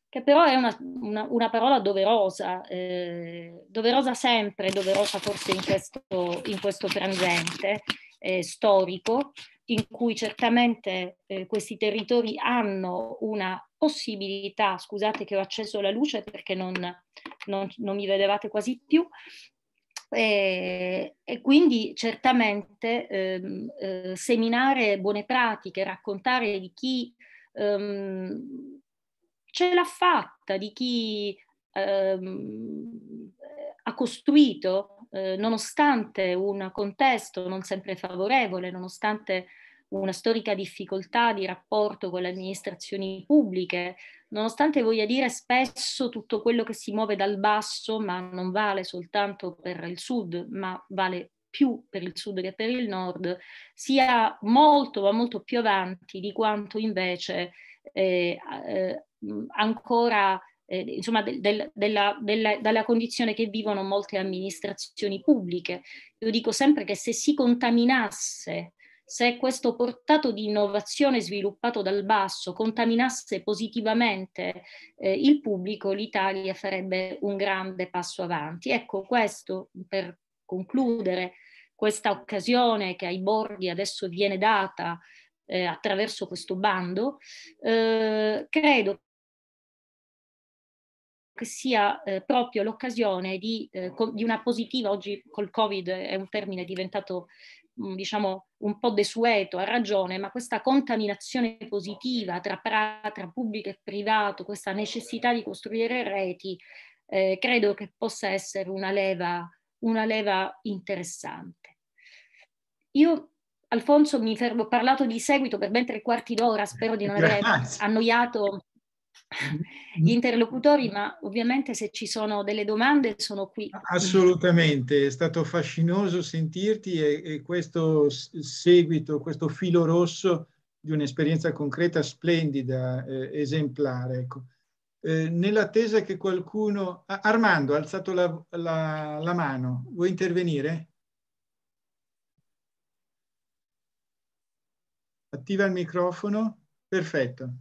B: che però è una, una, una parola doverosa, eh, doverosa sempre, doverosa forse in questo, in questo frangente eh, storico, in cui certamente eh, questi territori hanno una possibilità, scusate che ho acceso la luce perché non, non, non mi vedevate quasi più, e, e, quindi certamente ehm, eh, seminare buone pratiche, raccontare di chi ehm, ce l'ha fatta, di chi ehm, ha costruito, eh, nonostante un contesto non sempre favorevole, nonostante una storica difficoltà di rapporto con le amministrazioni pubbliche, nonostante voglia dire spesso tutto quello che si muove dal basso, ma non vale soltanto per il sud, ma vale più per il sud che per il nord, sia molto, ma molto più avanti di quanto invece eh, eh, ancora eh, insomma del, del, della, della, condizione che vivono molte amministrazioni pubbliche. Io dico sempre che se si contaminasse, se questo portato di innovazione sviluppato dal basso contaminasse positivamente eh, il pubblico, l'Italia farebbe un grande passo avanti. Ecco, questo per concludere questa occasione che ai borghi adesso viene data eh, attraverso questo bando, eh, credo che sia eh, proprio l'occasione di, eh, di, una positiva, oggi col Covid è un termine diventato mm, diciamo un po' desueto, ha ragione, ma questa contaminazione positiva tra, tra pubblico e privato, questa necessità di costruire reti, eh, credo che possa essere una leva, una leva interessante. Io Alfonso mi fermo, ho parlato di seguito per ben tre quarti d'ora, spero di non aver annoiato gli interlocutori, ma ovviamente se ci sono delle domande sono qui.
A: Assolutamente, è stato fascinoso sentirti e, e questo seguito, questo filo rosso di un'esperienza concreta splendida, eh, esemplare. Ecco. Eh, nell'attesa che qualcuno... Armando ha alzato la, la, la mano, vuoi intervenire? Attiva il microfono. Perfetto.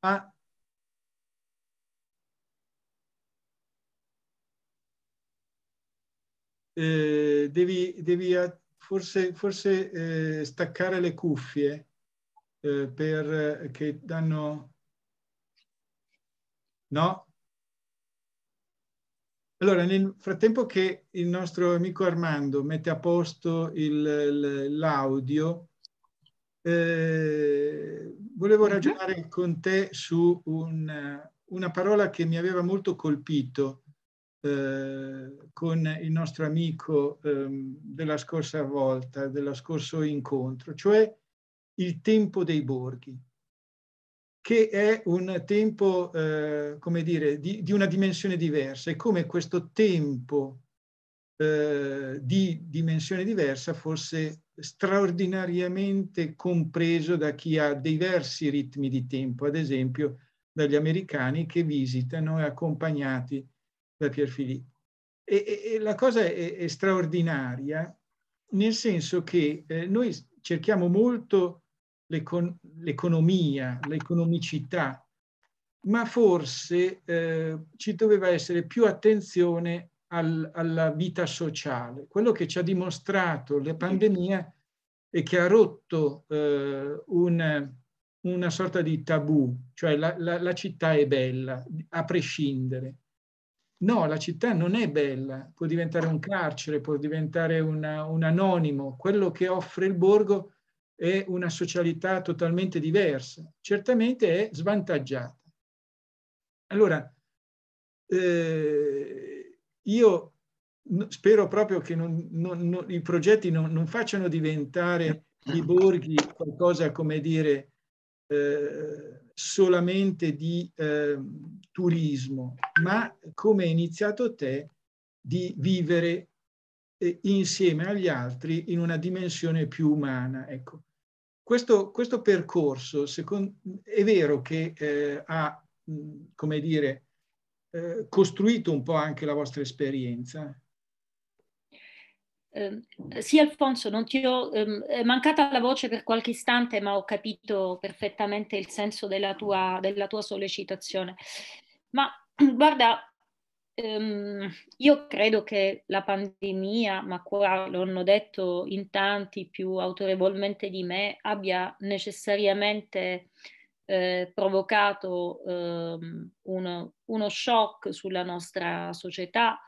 A: Ah, eh, devi, devi forse, forse eh, staccare le cuffie eh, per, che danno... No? Allora, nel frattempo che il nostro amico Armando mette a posto l'audio, eh, volevo mhm. ragionare con te su un, una parola che mi aveva molto colpito eh, con il nostro amico eh, della scorsa volta, dello scorso incontro, cioè il tempo dei borghi, che è un tempo, eh, come dire, di, di, una dimensione diversa e come questo tempo di dimensione diversa fosse straordinariamente compreso da chi ha diversi ritmi di tempo, ad esempio dagli americani che visitano accompagnati da Pierfilippo. E, e, e la cosa è, è, straordinaria nel senso che eh, noi cerchiamo molto l'econ- l'economia, l'economicità, ma forse eh, ci doveva essere più attenzione al, alla vita sociale. Quello che ci ha dimostrato la pandemia e che ha rotto eh, un, una sorta di tabù, cioè la, la, la città è bella, a prescindere. No, la città non è bella, può diventare un carcere, può diventare una, un anonimo. Quello che offre il borgo è una socialità totalmente diversa, certamente è svantaggiata. Allora, eh, io spero proprio che non, non, non, i progetti non, facciano diventare i borghi qualcosa, come dire, eh, solamente di eh, turismo, ma come hai iniziato te, di vivere eh, insieme agli altri in una dimensione più umana. Ecco. Questo, questo percorso secondo, è vero che eh, ha, come dire, eh, costruito un po' anche la vostra esperienza,
B: eh, sì, Alfonso, non ti ho, ehm, è mancata la voce per qualche istante, ma ho capito perfettamente il senso della tua, della tua sollecitazione. Ma guarda, ehm, io credo che la pandemia, ma qua lo hanno detto in tanti più autorevolmente di me, abbia necessariamente eh, provocato ehm, uno, uno, shock sulla nostra società.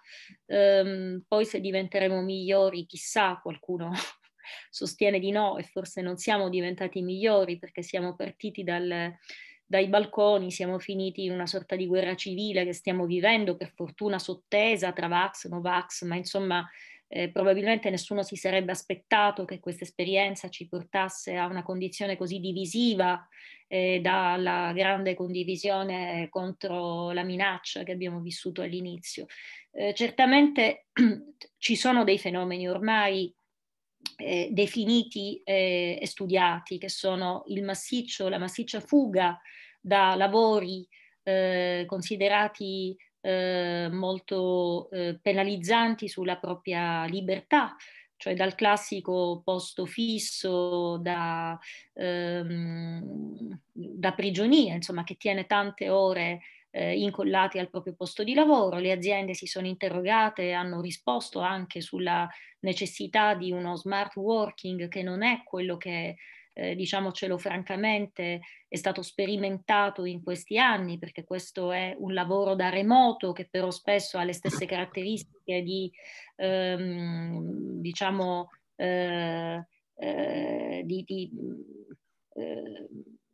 B: Ehm, poi se diventeremo migliori, chissà, qualcuno sostiene di no e forse non siamo diventati migliori perché siamo partiti dal, dai balconi, siamo finiti in una sorta di guerra civile che stiamo vivendo, per fortuna sottesa tra Vax, Novax, ma insomma eh, probabilmente nessuno si sarebbe aspettato che questa esperienza ci portasse a una condizione così divisiva eh, dalla grande condivisione contro la minaccia che abbiamo vissuto all'inizio. Eh, certamente ci sono dei fenomeni ormai eh, definiti eh, e studiati, che sono il massiccio, la massiccia fuga da lavori eh, considerati eh, molto eh, penalizzanti sulla propria libertà, cioè dal classico posto fisso da, ehm, da prigionia, insomma, che tiene tante ore eh, incollati al proprio posto di lavoro. Le aziende si sono interrogate e hanno risposto anche sulla necessità di uno smart working che non è quello che eh, diciamocelo francamente, è stato sperimentato in questi anni, perché questo è un lavoro da remoto che però spesso ha le stesse caratteristiche di, ehm, diciamo, eh, eh, di, di eh,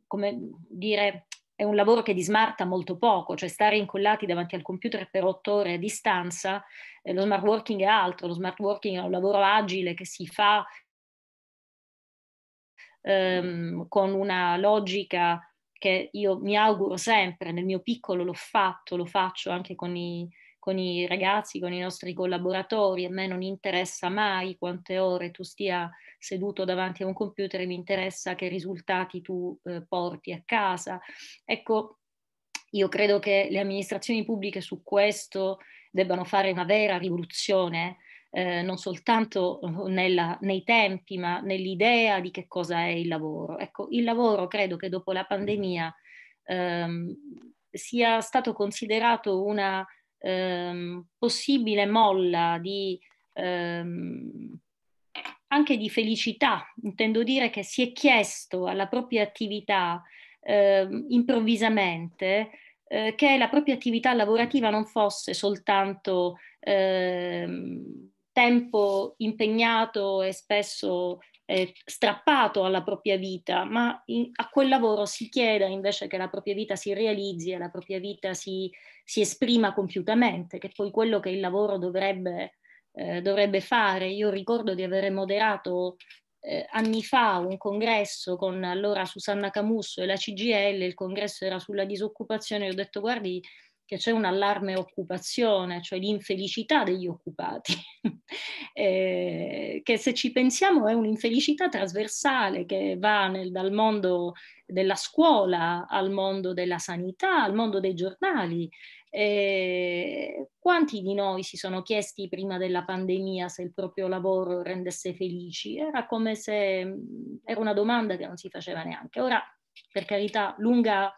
B: come dire, è un lavoro che dismarta molto poco, cioè stare incollati davanti al computer per otto ore a distanza, eh, lo smart working è altro, lo smart working è un lavoro agile che si fa ehm, con una logica che io mi auguro sempre, nel mio piccolo l'ho fatto, lo faccio anche con i, con i ragazzi, con i nostri collaboratori, a me non interessa mai quante ore tu stia seduto davanti a un computer, mi interessa che risultati tu eh, porti a casa. Ecco, io credo che le amministrazioni pubbliche su questo debbano fare una vera rivoluzione eh, non soltanto eh, nella, nei tempi, ma nell'idea di che cosa è il lavoro. Ecco, il lavoro credo che dopo la pandemia ehm, sia stato considerato una ehm, possibile molla di ehm, anche di felicità, intendo dire che si è chiesto alla propria attività eh, improvvisamente che la propria attività lavorativa non fosse soltanto eh, tempo impegnato e spesso eh, strappato alla propria vita, ma in, a quel lavoro si chieda invece che la propria vita si realizzi e la propria vita si, si esprima compiutamente, che poi quello che il lavoro dovrebbe, eh, dovrebbe fare. Io ricordo di aver moderato eh, anni fa un congresso con allora Susanna Camusso e la CGL, il congresso era sulla disoccupazione, e ho detto guardi che c'è un allarme occupazione, cioè l'infelicità degli occupati, eh, che se ci pensiamo è un'infelicità trasversale che va nel, dal mondo della scuola al mondo della sanità, al mondo dei giornali. Eh, quanti di noi si sono chiesti prima della pandemia se il proprio lavoro rendesse felici? Era come se era una domanda che non si faceva neanche. Ora, per carità, lunga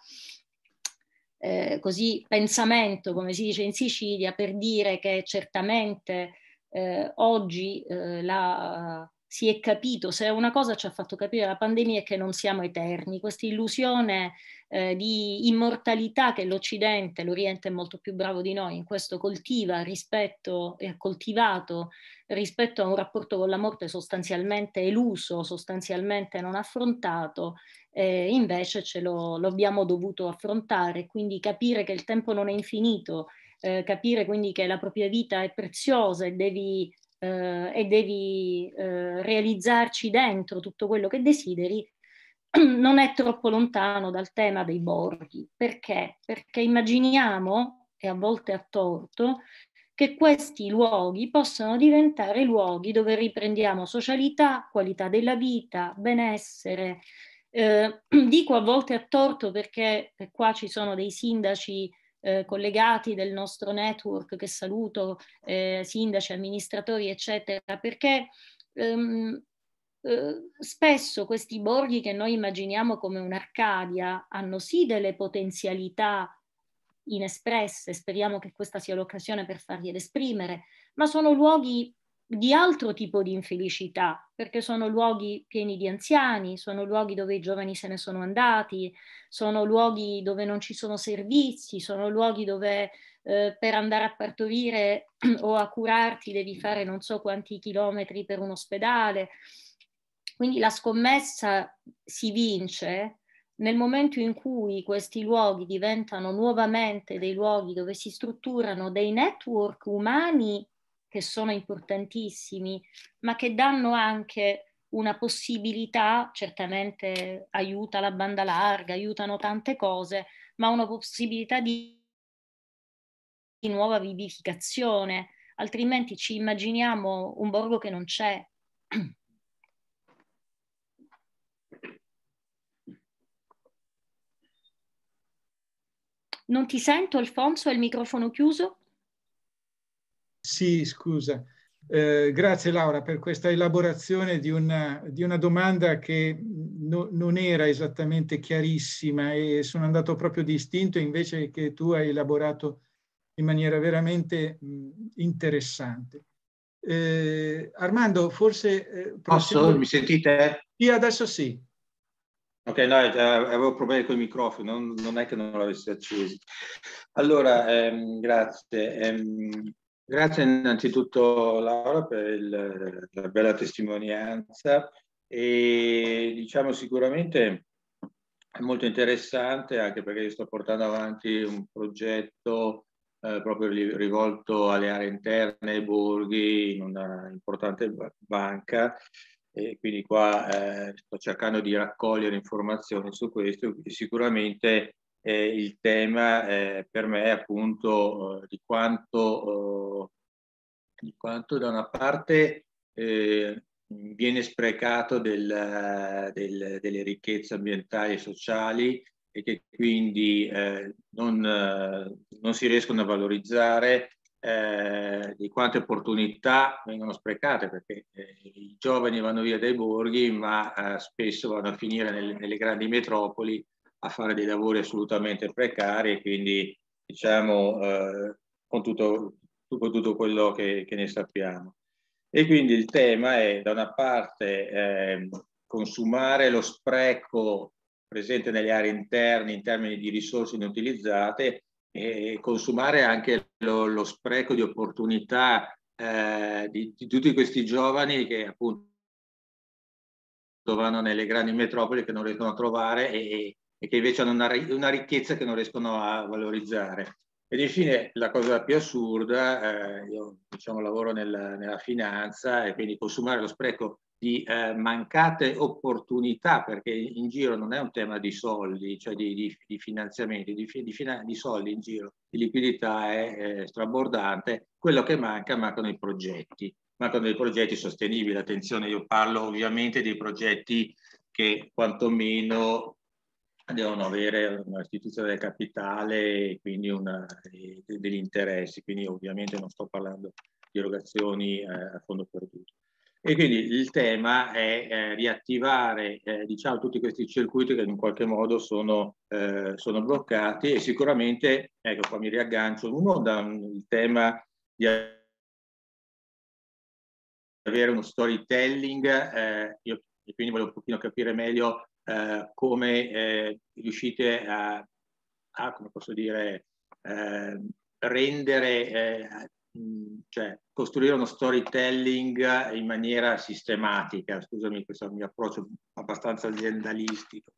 B: eh, così pensamento, come si dice in Sicilia, per dire che certamente eh, oggi eh, la, si è capito, se una cosa ci ha fatto capire la pandemia è che non siamo eterni, questa illusione eh, di immortalità che l'Occidente, l'Oriente è molto più bravo di noi, in questo coltiva rispetto e ha coltivato rispetto a un rapporto con la morte sostanzialmente eluso, sostanzialmente non affrontato, eh, invece ce lo, lo, abbiamo dovuto affrontare, quindi capire che il tempo non è infinito, eh, capire quindi che la propria vita è preziosa e devi, eh, e devi eh, realizzarci dentro tutto quello che desideri, non è troppo lontano dal tema dei borghi. Perché? Perché immaginiamo, e a volte a torto, che questi luoghi possano diventare luoghi dove riprendiamo socialità, qualità della vita, benessere. Eh, dico a volte a torto perché qua ci sono dei sindaci eh, collegati del nostro network che saluto, eh, sindaci, amministratori, eccetera, perché ehm, eh, spesso questi borghi che noi immaginiamo come un'Arcadia hanno sì delle potenzialità inespresse, speriamo che questa sia l'occasione per fargliele esprimere, ma sono luoghi di altro tipo di infelicità, perché sono luoghi pieni di anziani, sono luoghi dove i giovani se ne sono andati, sono luoghi dove non ci sono servizi, sono luoghi dove eh, per andare a partorire o a curarti devi fare non so quanti chilometri per un ospedale. Quindi la scommessa si vince nel momento in cui questi luoghi diventano nuovamente dei luoghi dove si strutturano dei network umani che sono importantissimi, ma che danno anche una possibilità, certamente aiuta la banda larga, aiutano tante cose, ma una possibilità di, di nuova vivificazione, altrimenti ci immaginiamo un borgo che non c'è. Non ti sento, Alfonso, è il microfono chiuso?
A: Sì, scusa. Eh, grazie Laura per questa elaborazione di una, di una domanda che no, non era esattamente chiarissima e sono andato proprio distinto invece che tu hai elaborato in maniera veramente mh, interessante. Eh, Armando, forse...
C: Eh, Posso? Mi sentite?
A: Sì, adesso sì.
C: Ok, no, eh, avevo problemi con il microfono, non, non, è che non l'avessi acceso. Allora, ehm, grazie. Ehm, grazie innanzitutto Laura per il, la bella testimonianza e diciamo sicuramente è molto interessante anche perché io sto portando avanti un progetto eh, proprio rivolto alle aree interne, ai borghi, in una importante banca. E quindi qua eh, sto cercando di raccogliere informazioni su questo e sicuramente eh, il tema eh, per me appunto eh, di quanto, eh, di quanto da una parte eh, viene sprecato del, del, delle ricchezze ambientali e sociali e che quindi non, non si riescono a valorizzare eh, di quante opportunità vengono sprecate perché eh, i giovani vanno via dai borghi ma eh, spesso vanno a finire nelle, nelle, grandi metropoli a fare dei lavori assolutamente precari quindi diciamo eh, con tutto, tutto, tutto quello che, che, ne sappiamo. E quindi il tema è da una parte eh, consumare lo spreco presente nelle aree interne in termini di risorse inutilizzate e consumare anche lo, lo spreco di opportunità eh, di, di, tutti questi giovani che appunto vanno nelle grandi metropoli che non riescono a trovare e, e che invece hanno una, una, ricchezza che non riescono a valorizzare. Ed infine la cosa più assurda, eh, io diciamo lavoro nel, nella finanza e quindi consumare lo spreco di eh, mancate opportunità, perché in giro non è un tema di soldi, cioè di, di, di finanziamenti, di, di, soldi in giro, di liquidità è, è strabordante, quello che manca, mancano i progetti, mancano dei progetti sostenibili, attenzione, io parlo ovviamente dei progetti che quantomeno devono avere una istituzione del capitale e quindi una, e degli interessi, quindi ovviamente non sto parlando di erogazioni eh, a fondo perduto. E quindi il tema è eh, riattivare eh, diciamo, tutti questi circuiti che in qualche modo sono, eh, sono bloccati e sicuramente, ecco qua mi riaggancio, uno da il tema di avere uno storytelling, eh, io e quindi volevo un pochino capire meglio eh, come eh, riuscite a, a, come posso dire, rendere cioè, costruire uno storytelling in maniera sistematica, scusami questo mio approccio abbastanza aziendalistico,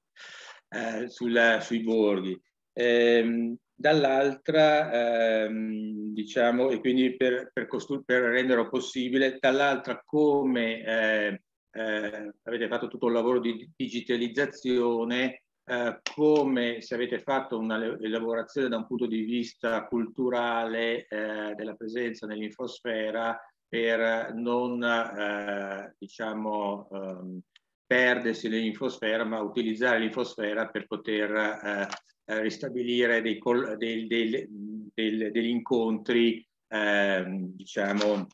C: eh, sul, sui borghi. Eh, dall'altra, ehm, diciamo, e quindi per, per, per, renderlo possibile, dall'altra come eh, avete fatto tutto un lavoro di digitalizzazione eh, come se avete fatto un'elaborazione da un punto di vista culturale eh, della presenza nell'infosfera per non eh, diciamo ehm, perdersi nell'infosfera ma utilizzare l'infosfera per poter eh, eh, ristabilire dei, dei, dei, degli incontri ehm, diciamo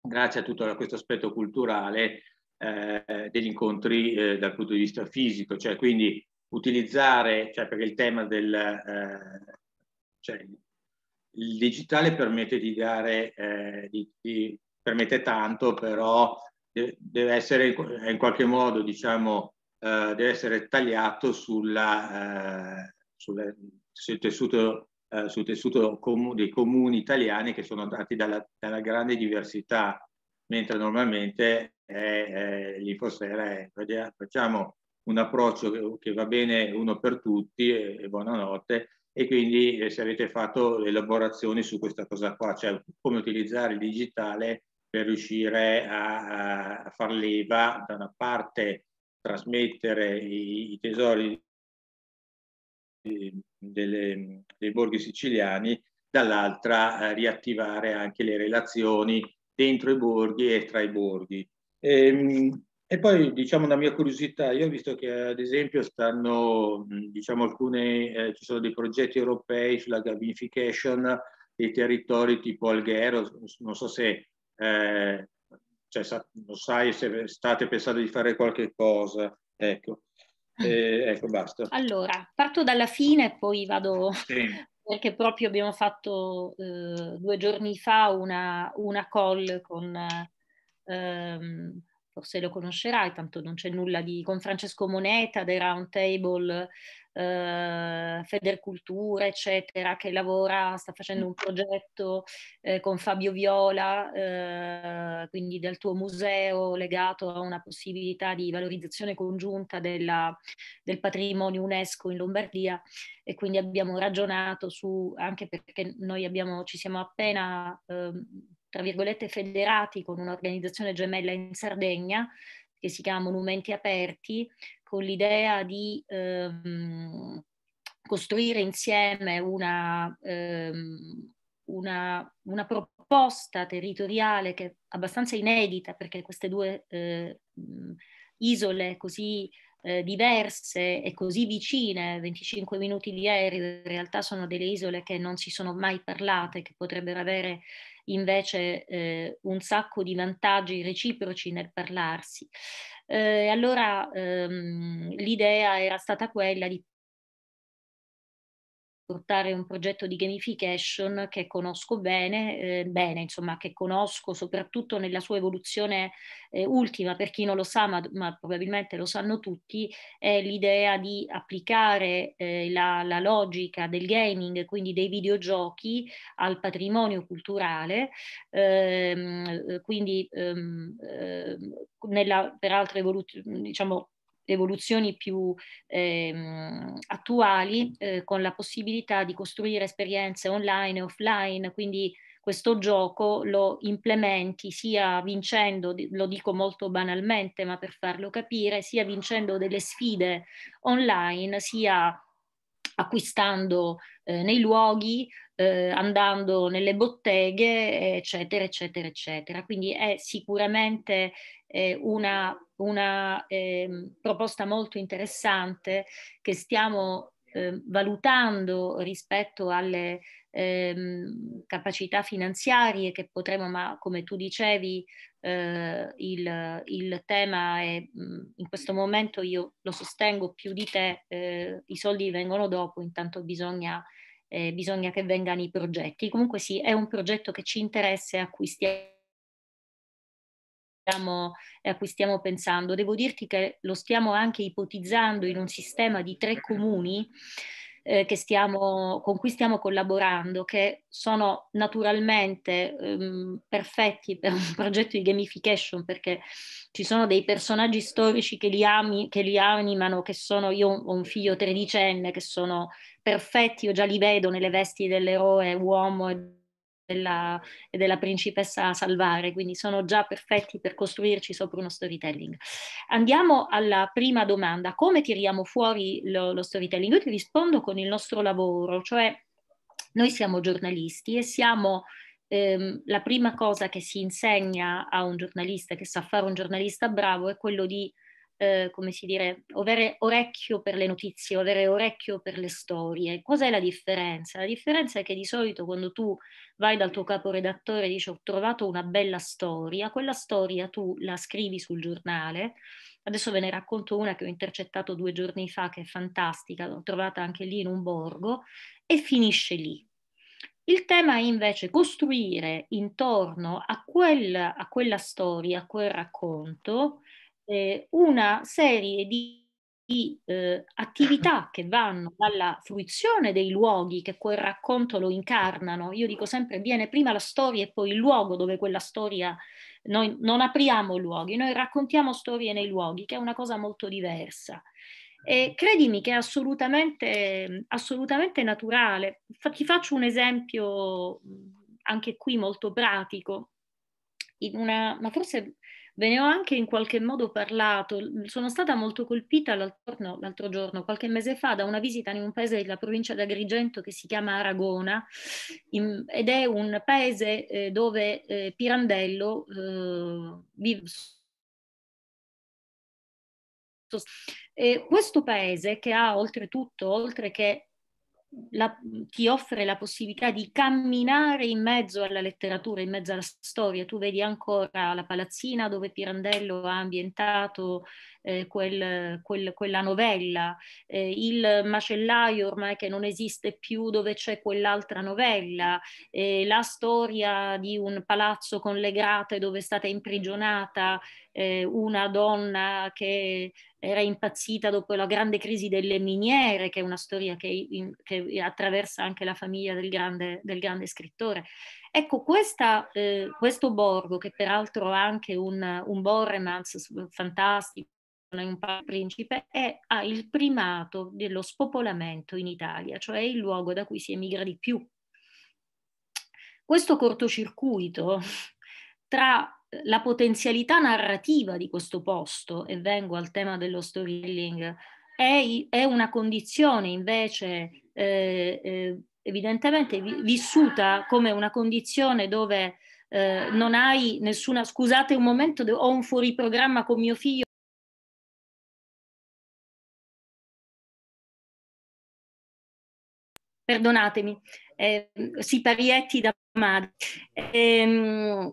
C: grazie a tutto questo aspetto culturale eh, degli incontri eh, dal punto di vista fisico, cioè quindi utilizzare, cioè perché il tema del, eh, cioè il digitale permette di dare, eh, di, di, permette tanto, però deve essere in qualche modo, diciamo, eh, deve essere tagliato sulla, eh, sulle, sul tessuto, sul tessuto dei comuni italiani che sono dati dalla, dalla grande diversità, mentre normalmente l'infosfera è, facciamo un approccio che, che va bene uno per tutti e, e buonanotte e quindi eh, se avete fatto elaborazioni su questa cosa qua, cioè come utilizzare il digitale per riuscire a, a far leva da una parte trasmettere i, i tesori delle, dei borghi siciliani, dall'altra eh, riattivare anche le relazioni dentro i borghi e tra i borghi. E, ehm, e poi, diciamo, una mia curiosità, io ho visto che ad esempio stanno, diciamo, alcune, eh, ci sono dei progetti europei sulla gamification dei territori tipo Alghero, non so se, eh, cioè, sa, non sai se state pensando di fare qualche cosa, ecco. Eh, ecco, basta.
B: Allora, parto dalla fine e poi vado, sì. perché proprio abbiamo fatto eh, due giorni fa una, una call con... Ehm, forse lo conoscerai, tanto non c'è nulla di... con Francesco Moneta dei Roundtable, eh, Federcultura, eccetera, che lavora, sta facendo un progetto eh, con Fabio Viola, eh, quindi del tuo museo legato a una possibilità di valorizzazione congiunta della, del patrimonio UNESCO in Lombardia. E quindi abbiamo ragionato su, anche perché noi abbiamo, ci siamo appena ehm, tra virgolette, federati con un'organizzazione gemella in Sardegna che si chiama Monumenti Aperti, con l'idea di ehm, costruire insieme una, ehm, una, una, proposta territoriale che è abbastanza inedita perché queste due eh, isole così eh, diverse e così vicine, 25 minuti di aereo, in realtà sono delle isole che non si sono mai parlate, che potrebbero avere invece eh, un sacco di vantaggi reciproci nel parlarsi. Eh, allora ehm, l'idea era stata quella di portare un progetto di gamification che conosco bene, eh, bene, insomma, che conosco soprattutto nella sua evoluzione eh, ultima, per chi non lo sa, ma, ma, probabilmente lo sanno tutti, è l'idea di applicare eh, la, la, logica del gaming, quindi dei videogiochi, al patrimonio culturale, ehm, quindi ehm, ehm nella peraltro evoluzione, diciamo, evoluzioni più ehm, attuali eh, con la possibilità di costruire esperienze online e offline, quindi questo gioco lo implementi sia vincendo, lo dico molto banalmente ma per farlo capire, sia vincendo delle sfide online, sia acquistando eh, nei luoghi, eh, andando nelle botteghe, eccetera, eccetera, eccetera. Quindi è sicuramente eh, una, una ehm, proposta molto interessante che stiamo ehm, valutando rispetto alle ehm, capacità finanziarie che potremo, ma come tu dicevi, eh, il, il, tema è in questo momento io lo sostengo più di te, eh, i soldi vengono dopo, intanto bisogna, eh, bisogna che vengano i progetti. Comunque sì, è un progetto che ci interessa e a cui stiamo a cui stiamo pensando. Devo dirti che lo stiamo anche ipotizzando in un sistema di tre comuni eh, stiamo, con cui stiamo collaborando, che sono naturalmente ehm, perfetti per un progetto di gamification, perché ci sono dei personaggi storici che li, ami, che li animano, che sono, io ho un figlio tredicenne, che sono perfetti, io già li vedo nelle vesti dell'eroe uomo e della, e della principessa salvare, quindi sono già perfetti per costruirci sopra uno storytelling. Andiamo alla prima domanda, come tiriamo fuori lo, lo storytelling? Io ti rispondo con il nostro lavoro, cioè noi siamo giornalisti e siamo ehm, la prima cosa che si insegna a un giornalista che sa fare un giornalista bravo è quello di eh, come si dire, avere orecchio per le notizie, avere orecchio per le storie. Cos'è la differenza? La differenza è che di solito quando tu vai dal tuo caporedattore e dici ho trovato una bella storia, quella storia tu la scrivi sul giornale. Adesso ve ne racconto una che ho intercettato due giorni fa che è fantastica, l'ho trovata anche lì in un borgo e finisce lì. Il tema è invece costruire intorno a, quel, a quella storia, a quel racconto, eh, una serie di di eh, attività che vanno dalla fruizione dei luoghi che quel racconto lo incarnano. Io dico sempre, viene prima la storia e poi il luogo dove quella storia, noi non apriamo luoghi, noi raccontiamo storie nei luoghi, che è una cosa molto diversa. E credimi che è assolutamente, assolutamente naturale. Ti faccio un esempio anche qui molto pratico. In una, ma forse Ve ne ho anche in qualche modo parlato. Sono stata molto colpita l'altro, l'altro giorno, qualche mese fa, da una visita in un paese della provincia di Agrigento che si chiama Aragona in, ed è un paese eh, dove eh, Pirandello eh, vive. E questo paese che ha oltretutto, oltre che la, ti offre la possibilità di camminare in mezzo alla letteratura, in mezzo alla storia. Tu vedi ancora la palazzina dove Pirandello ha ambientato eh, quel, quel, quella novella, eh, il macellaio ormai che non esiste più dove c'è quell'altra novella, eh, la storia di un palazzo con le grate dove è stata imprigionata eh, una donna che era impazzita dopo la grande crisi delle miniere, che è una storia che, che attraversa anche la famiglia del grande, del grande scrittore. Ecco, questa, eh, questo borgo, che peraltro ha anche un, un Borremans fantastico, un principe, è, ha il primato dello spopolamento in Italia, cioè il luogo da cui si emigra di più. Questo cortocircuito tra la potenzialità narrativa di questo posto, e vengo al tema dello storytelling, è, è una condizione invece eh, eh, evidentemente vissuta come una condizione dove eh, non hai nessuna, scusate un momento, ho un fuori programma con mio figlio. Perdonatemi, eh, Siparietti da madre. Eh,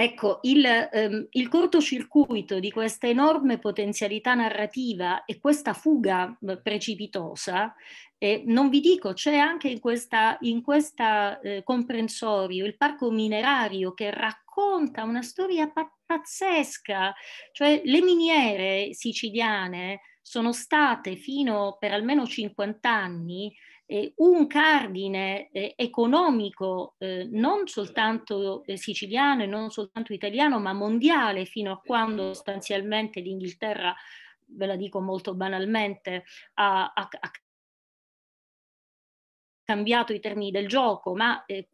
B: Ecco, il, ehm, il, cortocircuito di questa enorme potenzialità narrativa e questa fuga precipitosa, eh, non vi dico, c'è anche in questa eh, comprensorio il parco minerario che racconta una storia pa- pazzesca, cioè le miniere siciliane sono state fino per almeno 50 anni eh, un cardine eh, economico eh, non soltanto eh, siciliano e non soltanto italiano, ma mondiale, fino a quando sostanzialmente l'Inghilterra, ve la dico molto banalmente, ha, ha, ha cambiato i termini del gioco, ma eh,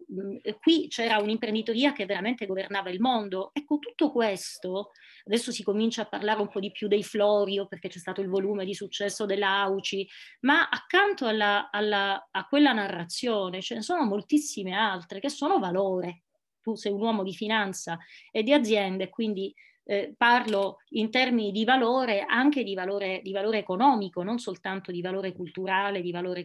B: qui c'era un'imprenditoria che veramente governava il mondo. Ecco, tutto questo, adesso si comincia a parlare un po' di più dei Florio, perché c'è stato il volume di successo dell'Auci, ma accanto alla, alla, a quella narrazione ce ne sono moltissime altre che sono valore. Tu sei un uomo di finanza e di aziende, quindi eh, parlo in termini di valore, anche di valore, di valore, economico, non soltanto di valore culturale, di valore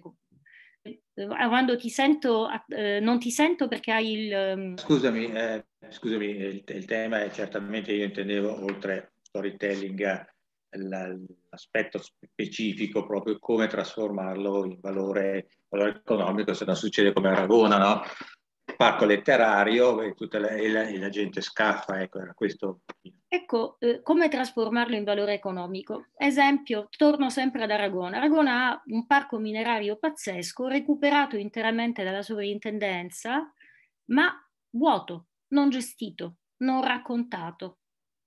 B: quando ti sento, eh, non ti sento perché hai il... Um...
C: Scusami, eh, scusami il, il, tema è certamente, io intendevo oltre storytelling l'aspetto specifico, proprio come trasformarlo in valore, valore economico, se non succede come a Ragona, no? Parco letterario e, tutta la, e, la, e la gente scaffa, ecco, era questo.
B: Ecco, eh, come trasformarlo in valore economico? Esempio, torno sempre ad Aragona. Aragona ha un parco minerario pazzesco, recuperato interamente dalla sovrintendenza, ma vuoto, non gestito, non raccontato.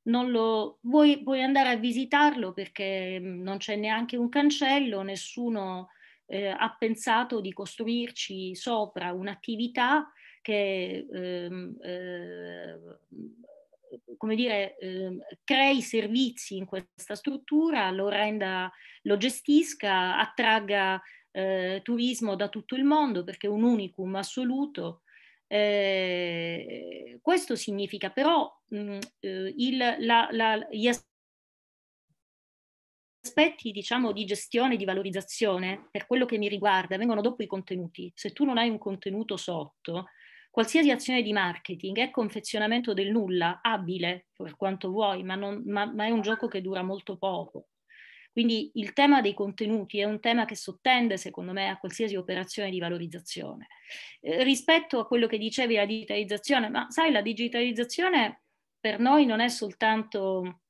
B: Non lo, vuoi, vuoi andare a visitarlo perché mm, non c'è neanche un cancello, nessuno eh, ha pensato di costruirci sopra un'attività che ehm, eh, come dire, eh, crei servizi in questa struttura, lo renda, lo gestisca, attragga eh, turismo da tutto il mondo perché è un unicum assoluto. Eh, questo significa però mh, mm, eh, il, la, la, gli aspetti diciamo di gestione, di valorizzazione, per quello che mi riguarda, vengono dopo i contenuti. Se tu non hai un contenuto sotto, Qualsiasi azione di marketing è confezionamento del nulla, abile per quanto vuoi, ma, non, ma, ma è un gioco che dura molto poco. Quindi il tema dei contenuti è un tema che sottende, secondo me, a qualsiasi operazione di valorizzazione. Eh, rispetto a quello che dicevi, la digitalizzazione, ma sai, la digitalizzazione per noi non è soltanto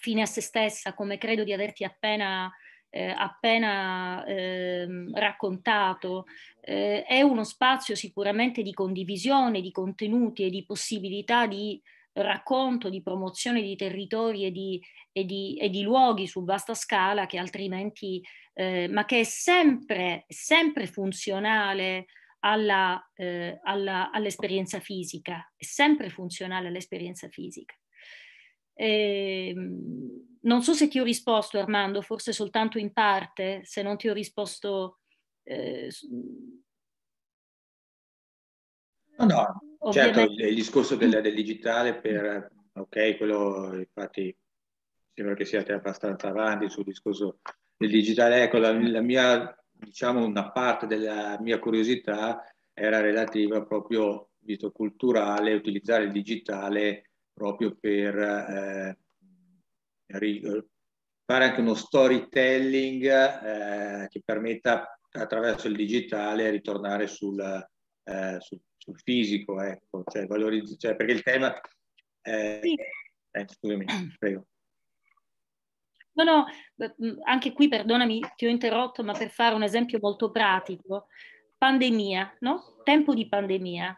B: fine a se stessa, come credo di averti appena eh, appena eh, raccontato, eh, è uno spazio sicuramente di condivisione di contenuti e di possibilità di racconto, di promozione di territori e di, e di, e di luoghi su vasta scala che altrimenti, eh, ma che è sempre, sempre funzionale alla, eh, alla, all'esperienza fisica, è sempre funzionale all'esperienza fisica. Eh, non so se ti ho risposto Armando, forse soltanto in parte, se non ti ho risposto... Eh,
C: no, no, Ovviamente... certo, il, il discorso del, del, digitale per... Ok, quello infatti sembra che siate abbastanza avanti sul discorso del digitale. Ecco, la, la mia, diciamo, una parte della mia curiosità era relativa proprio, visto culturale, utilizzare il digitale proprio per eh, fare anche uno storytelling eh, che permetta attraverso il digitale ritornare sul, eh, sul, sul fisico, ecco, cioè, valorizz- cioè, perché il tema... Sì. Eh, scusami, prego.
B: No, no, anche qui perdonami, ti ho interrotto, ma per fare un esempio molto pratico, pandemia, no? Tempo di pandemia.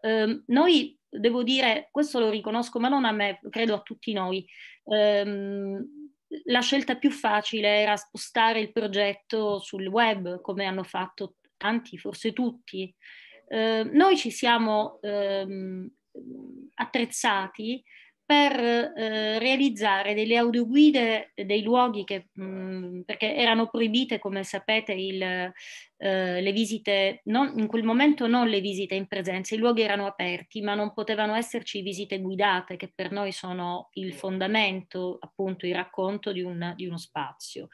B: Eh, noi devo dire, questo lo riconosco, ma non a me, credo a tutti noi. Ehm, la scelta più facile era spostare il progetto sul web, come hanno fatto tanti, forse tutti. Eh, noi ci siamo ehm, attrezzati per eh, realizzare delle audioguide dei luoghi che, mh, mm, perché erano proibite, come sapete, il, eh, le visite, non, in quel momento non le visite in presenza, i luoghi erano aperti, ma non potevano esserci visite guidate, che per noi sono il fondamento, appunto, il racconto di, un, di uno spazio.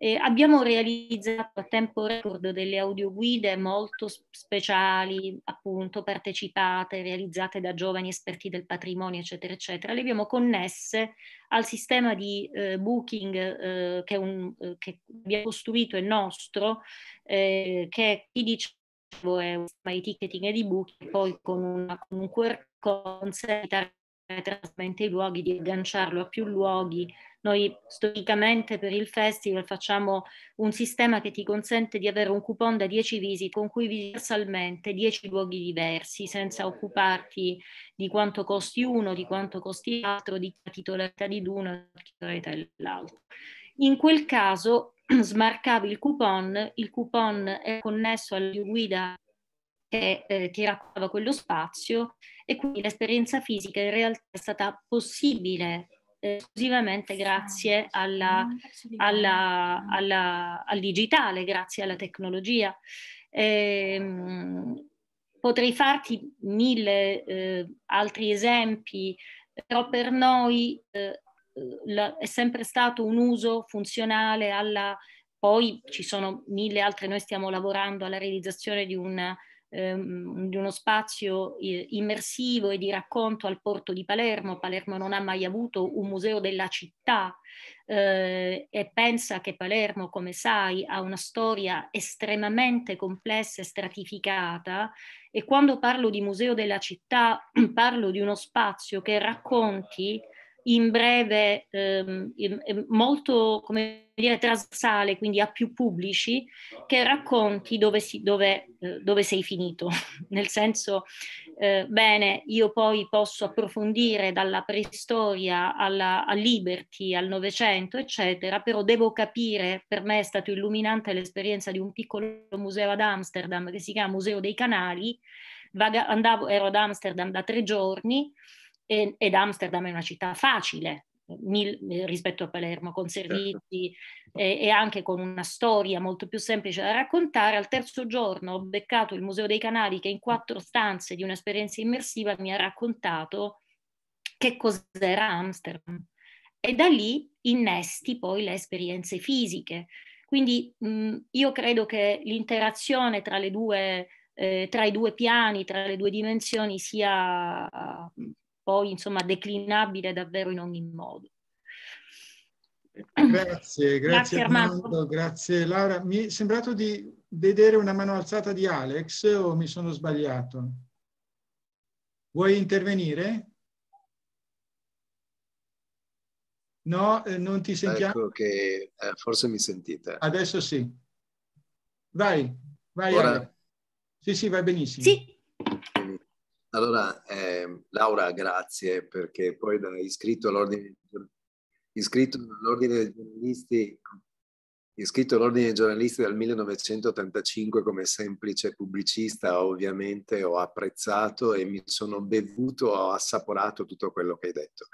B: Eh, abbiamo realizzato a tempo record delle audioguide molto speciali, appunto partecipate, realizzate da giovani esperti del patrimonio, eccetera, eccetera. Le abbiamo connesse al sistema di eh, booking eh, che, un, eh, che, abbiamo costruito, è nostro, eh, che chi dice è un sistema di ticketing e di booking, poi con, una, con un QR code consente trasmente i luoghi, di agganciarlo a più luoghi. Noi storicamente per il festival facciamo un sistema che ti consente di avere un coupon da 10 visite con cui universalmente 10 luoghi diversi senza occuparti di quanto costi uno, di quanto costi l'altro, di titolarità di uno, di titolarità dell'altro. In quel caso smarcavi il coupon, il coupon è connesso alla guida che eh, ti raccontava quello spazio e quindi l'esperienza fisica in realtà è stata possibile eh, esclusivamente grazie alla, alla, alla, al digitale, grazie alla tecnologia. Eh, potrei farti mille eh, altri esempi, però per noi eh, la, è sempre stato un uso funzionale alla... Poi ci sono mille altre, noi stiamo lavorando alla realizzazione di una ehm, di uno spazio immersivo e di racconto al porto di Palermo. Palermo non ha mai avuto un museo della città eh, e pensa che Palermo, come sai, ha una storia estremamente complessa e stratificata e quando parlo di museo della città parlo di uno spazio che racconti in breve, ehm, molto come dire, trasversale, quindi a più pubblici, che racconti dove, si, dove, eh, dove sei finito. Nel senso, eh, bene, io poi posso approfondire dalla preistoria alla, al Liberty, al Novecento, eccetera, però devo capire, per me è stato illuminante l'esperienza di un piccolo museo ad Amsterdam che si chiama Museo dei Canali, Vaga, andavo, ero ad Amsterdam da tre giorni, ed Amsterdam è una città facile mil, rispetto a Palermo, con certo. servizi certo. e, e, anche con una storia molto più semplice da raccontare. Al terzo giorno ho beccato il Museo dei Canali che in quattro stanze di un'esperienza immersiva mi ha raccontato che cos'era Amsterdam. E da lì innesti poi le esperienze fisiche. Quindi mh, io credo che l'interazione tra, le due, eh, tra i due piani, tra le due dimensioni sia poi insomma declinabile davvero in ogni modo.
A: Grazie, grazie, grazie Armando, Armando, grazie Laura. Mi è sembrato di vedere una mano alzata di Alex o mi sono sbagliato? Vuoi intervenire? No, eh, non ti sentiamo.
D: Ecco che eh, forse mi sentite.
A: Adesso sì. Vai, vai. Ora... Sì, sì, va benissimo.
B: Sì.
D: Allora, eh, Laura, grazie perché poi da iscritto all'ordine, dei giornalisti iscritto all'Ordine dei giornalisti dal 1985 come semplice pubblicista, ovviamente ho apprezzato e mi sono bevuto, ho assaporato tutto quello che hai detto.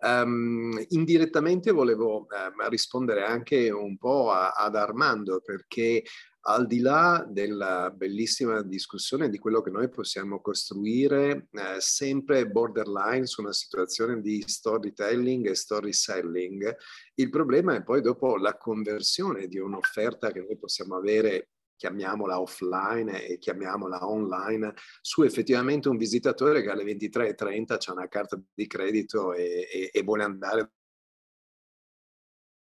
D: Um, indirettamente volevo um, rispondere anche un po' a, ad Armando perché al di là della bellissima discussione di quello che noi possiamo costruire, eh, sempre borderline su una situazione di storytelling e story selling, il problema è poi dopo la conversione di un'offerta che noi possiamo avere chiamiamola offline e chiamiamola online, su effettivamente un visitatore che alle 23.30 ha una carta di credito e, e, e vuole andare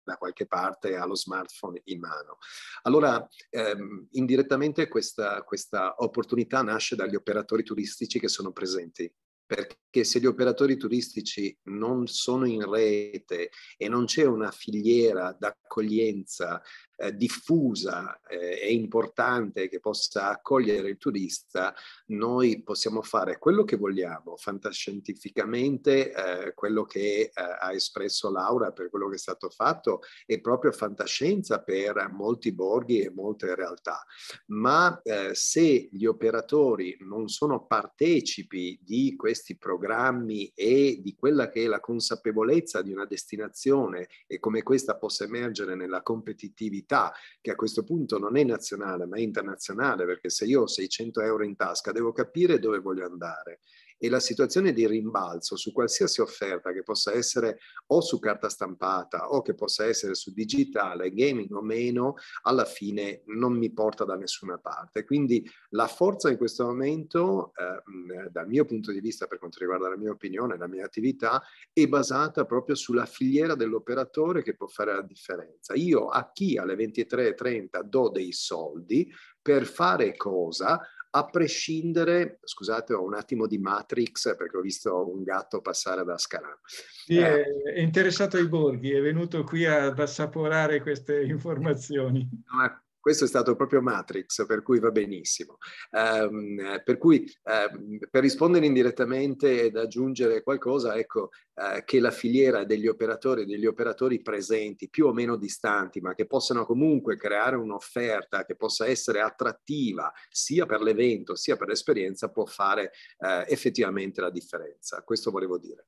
D: da qualche parte ha lo smartphone in mano. Allora, ehm, indirettamente questa, questa opportunità nasce dagli operatori turistici che sono presenti perché se gli operatori turistici non sono in rete e non c'è una filiera d'accoglienza eh, diffusa eh, e importante che possa accogliere il turista, noi possiamo fare quello che vogliamo, fantascientificamente eh, quello che eh, ha espresso Laura per quello che è stato fatto è proprio fantascienza per molti borghi e molte realtà. Ma se gli operatori non sono partecipi di questi programmi e di quella che è la consapevolezza di una destinazione e come questa possa emergere nella competitività, mobilità, che a questo punto non è nazionale ma è internazionale, perché se io ho 600 euro in tasca devo capire dove voglio andare e la situazione di rimbalzo su qualsiasi offerta che possa essere o su carta stampata o che possa essere su digitale, gaming o meno, alla fine non mi porta da nessuna parte. Quindi la forza in questo momento, eh, dal mio punto di vista, per quanto riguarda la mia opinione, la mia attività, è basata proprio sulla filiera dell'operatore che può fare la differenza. Io a chi alle 23.30 do dei soldi per fare cosa? A prescindere, scusate ho un attimo di Matrix perché ho visto un gatto passare da Scalano.
A: Sì, eh. è interessato ai borghi, è venuto qui ad assaporare queste informazioni.
D: No, questo è stato proprio Matrix, per cui va benissimo. Um, per cui, um, per rispondere indirettamente ed aggiungere qualcosa, ecco uh, che la filiera degli operatori, degli operatori presenti, più o meno distanti, ma che possano comunque creare un'offerta che possa essere attrattiva sia per l'evento sia per l'esperienza, può fare uh, effettivamente la differenza. Questo volevo dire.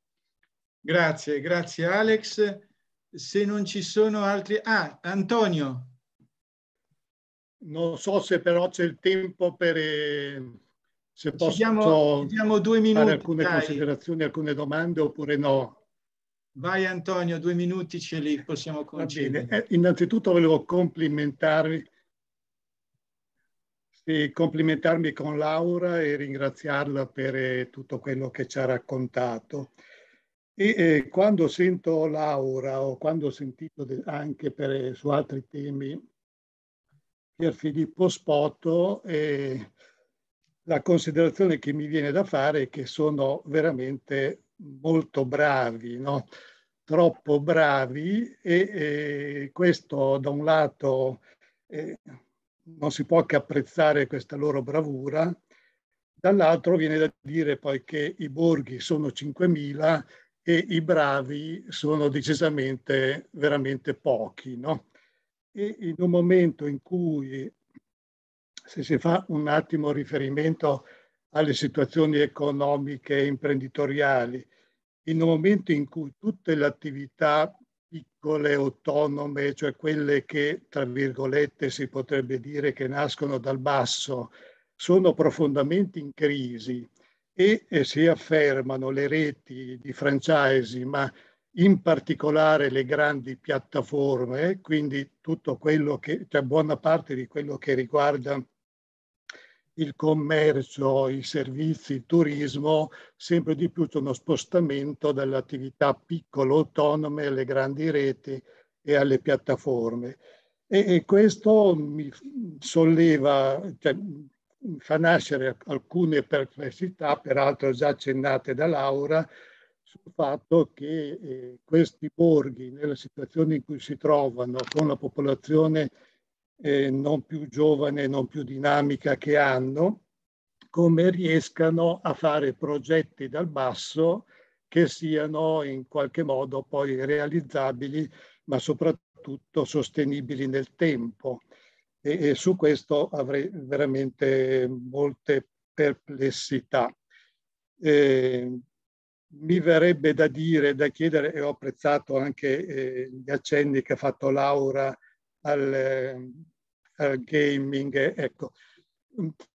A: Grazie, grazie Alex. Se non ci sono altri... Ah, Antonio.
E: Non so se però c'è il tempo per... Eh, se posso
A: diamo, diamo due minuti,
E: fare alcune dai. considerazioni, alcune domande oppure no.
A: Vai Antonio, due minuti ce li possiamo concedere.
E: Eh, innanzitutto volevo complimentarvi sì, complimentarmi con Laura e ringraziarla per eh, tutto quello che ci ha raccontato. E eh, quando sento Laura o quando ho sentito anche per, eh, su altri temi Pier Filippo Spoto e la considerazione che mi viene da fare è che sono veramente molto bravi, no? troppo bravi e, e, questo da un lato eh, non si può che apprezzare questa loro bravura, dall'altro viene da dire poi che i borghi sono 5.000 e i bravi sono decisamente veramente pochi. No? E in un momento in cui, se si fa un attimo riferimento alle situazioni economiche e imprenditoriali, in un momento in cui tutte le attività piccole, autonome, cioè quelle che, tra virgolette, si potrebbe dire che nascono dal basso, sono profondamente in crisi e, e si affermano le reti di franchise, ma in particolare le grandi piattaforme, quindi tutto quello che, cioè buona parte di quello che riguarda il commercio, i servizi, il turismo, sempre di più c'è uno spostamento dalle attività piccole autonome alle grandi reti e alle piattaforme. E, e questo mi solleva, cioè, fa nascere alcune perplessità, peraltro già accennate da Laura, sul fatto che eh, questi borghi, nella situazione in cui si trovano, con la popolazione eh, non più giovane, non più dinamica che hanno, come riescano a fare progetti dal basso che siano in qualche modo poi realizzabili, ma soprattutto sostenibili nel tempo. E, e su questo avrei veramente molte perplessità. Eh, mi verrebbe da dire, da chiedere, e ho apprezzato anche eh, gli accenni che ha fatto Laura al, eh, al gaming, ecco,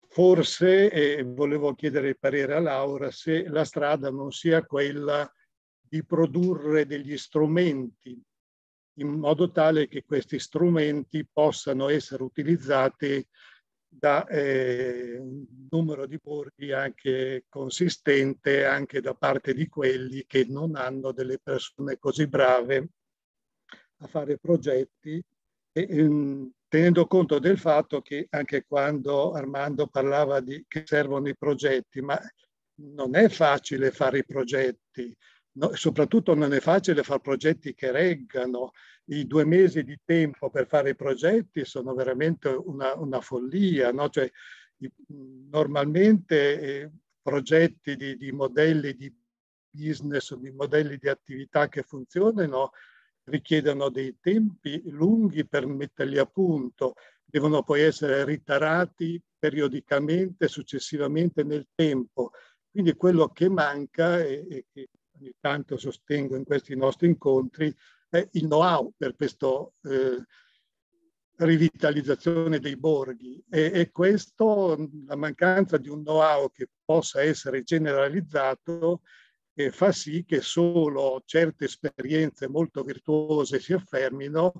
E: forse, e volevo chiedere il parere a Laura, se la strada non sia quella di produrre degli strumenti in modo tale che questi strumenti possano essere utilizzati da eh, un numero di borghi anche consistente anche da parte di quelli che non hanno delle persone così brave a fare progetti e, ehm, tenendo conto del fatto che anche quando Armando parlava di che servono i progetti, ma non è facile fare i progetti, no, soprattutto non è facile fare progetti che reggano, i due mesi di tempo per fare i progetti sono veramente una, una follia. No? Cioè, normalmente eh, progetti di, di, modelli di business di modelli di attività che funzionano richiedono dei tempi lunghi per metterli a punto, devono poi essere ritarati periodicamente, successivamente nel tempo. Quindi quello che manca e che ogni tanto sostengo in questi nostri incontri è il know-how per questo, eh, rivitalizzazione dei borghi e, e, questo, la mancanza di un know-how che possa essere generalizzato eh, fa sì che solo certe esperienze molto virtuose si affermino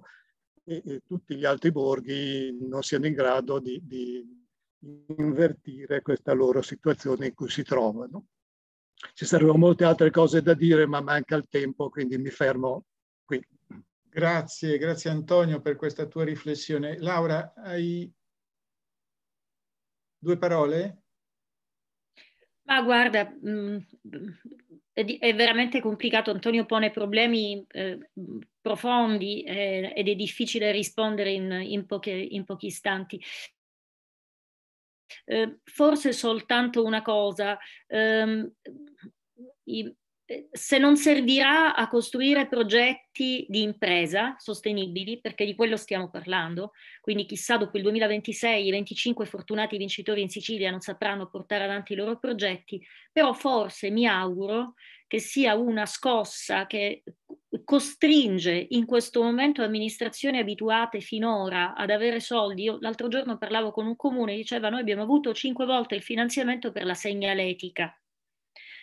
E: e, e tutti gli altri borghi non siano in grado di, di invertire questa loro situazione in cui si trovano. Ci sarebbero molte altre cose da dire, ma manca il tempo, quindi mi fermo qui.
A: Grazie, grazie Antonio per questa tua riflessione. Laura, hai due parole?
B: Ma guarda, mm, è, è veramente complicato. Antonio pone problemi eh, profondi eh, ed è difficile rispondere in, in, poche, in pochi istanti. Eh, forse soltanto una cosa, ehm, i, se non servirà a costruire progetti di impresa sostenibili, perché di quello stiamo parlando, quindi chissà dopo il 2026 i 25 fortunati vincitori in Sicilia non sapranno portare avanti i loro progetti, però forse mi auguro che sia una scossa che costringe in questo momento amministrazioni abituate finora ad avere soldi. Io l'altro giorno parlavo con un comune, diceva noi abbiamo avuto cinque volte il finanziamento per la segnaletica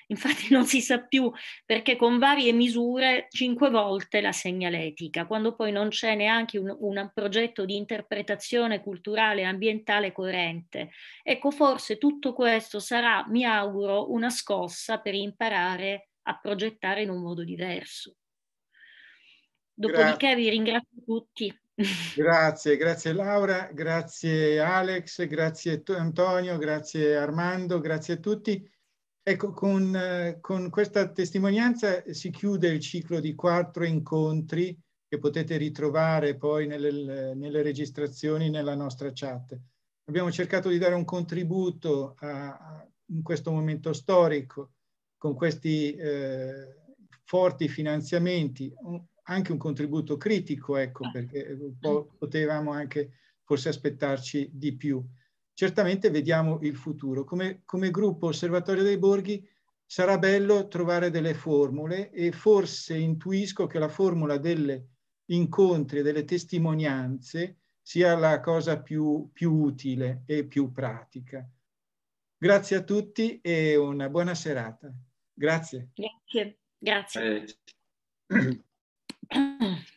B: Infatti non si sa più perché con varie misure cinque volte la segnaletica, quando poi non c'è neanche un, un progetto di interpretazione culturale e ambientale coerente. Ecco, forse tutto questo sarà, mi auguro, una scossa per imparare a progettare in un modo diverso. Dopodiché grazie. vi ringrazio tutti.
A: Grazie, grazie Laura, grazie Alex, grazie Antonio, grazie Armando, grazie a tutti. Ecco, con, eh, con, questa testimonianza si chiude il ciclo di quattro incontri che potete ritrovare poi nelle, nelle registrazioni nella nostra chat. Abbiamo cercato di dare un contributo a, a, in questo momento storico con questi eh, forti finanziamenti, un, anche un contributo critico, ecco, perché potevamo anche forse aspettarci di più certamente vediamo il futuro. Come, come gruppo Osservatorio dei Borghi sarà bello trovare delle formule e forse intuisco che la formula delle incontri e delle testimonianze sia la cosa più, più utile e più pratica. Grazie a tutti e una buona serata. Grazie.
B: Grazie. Grazie. Eh.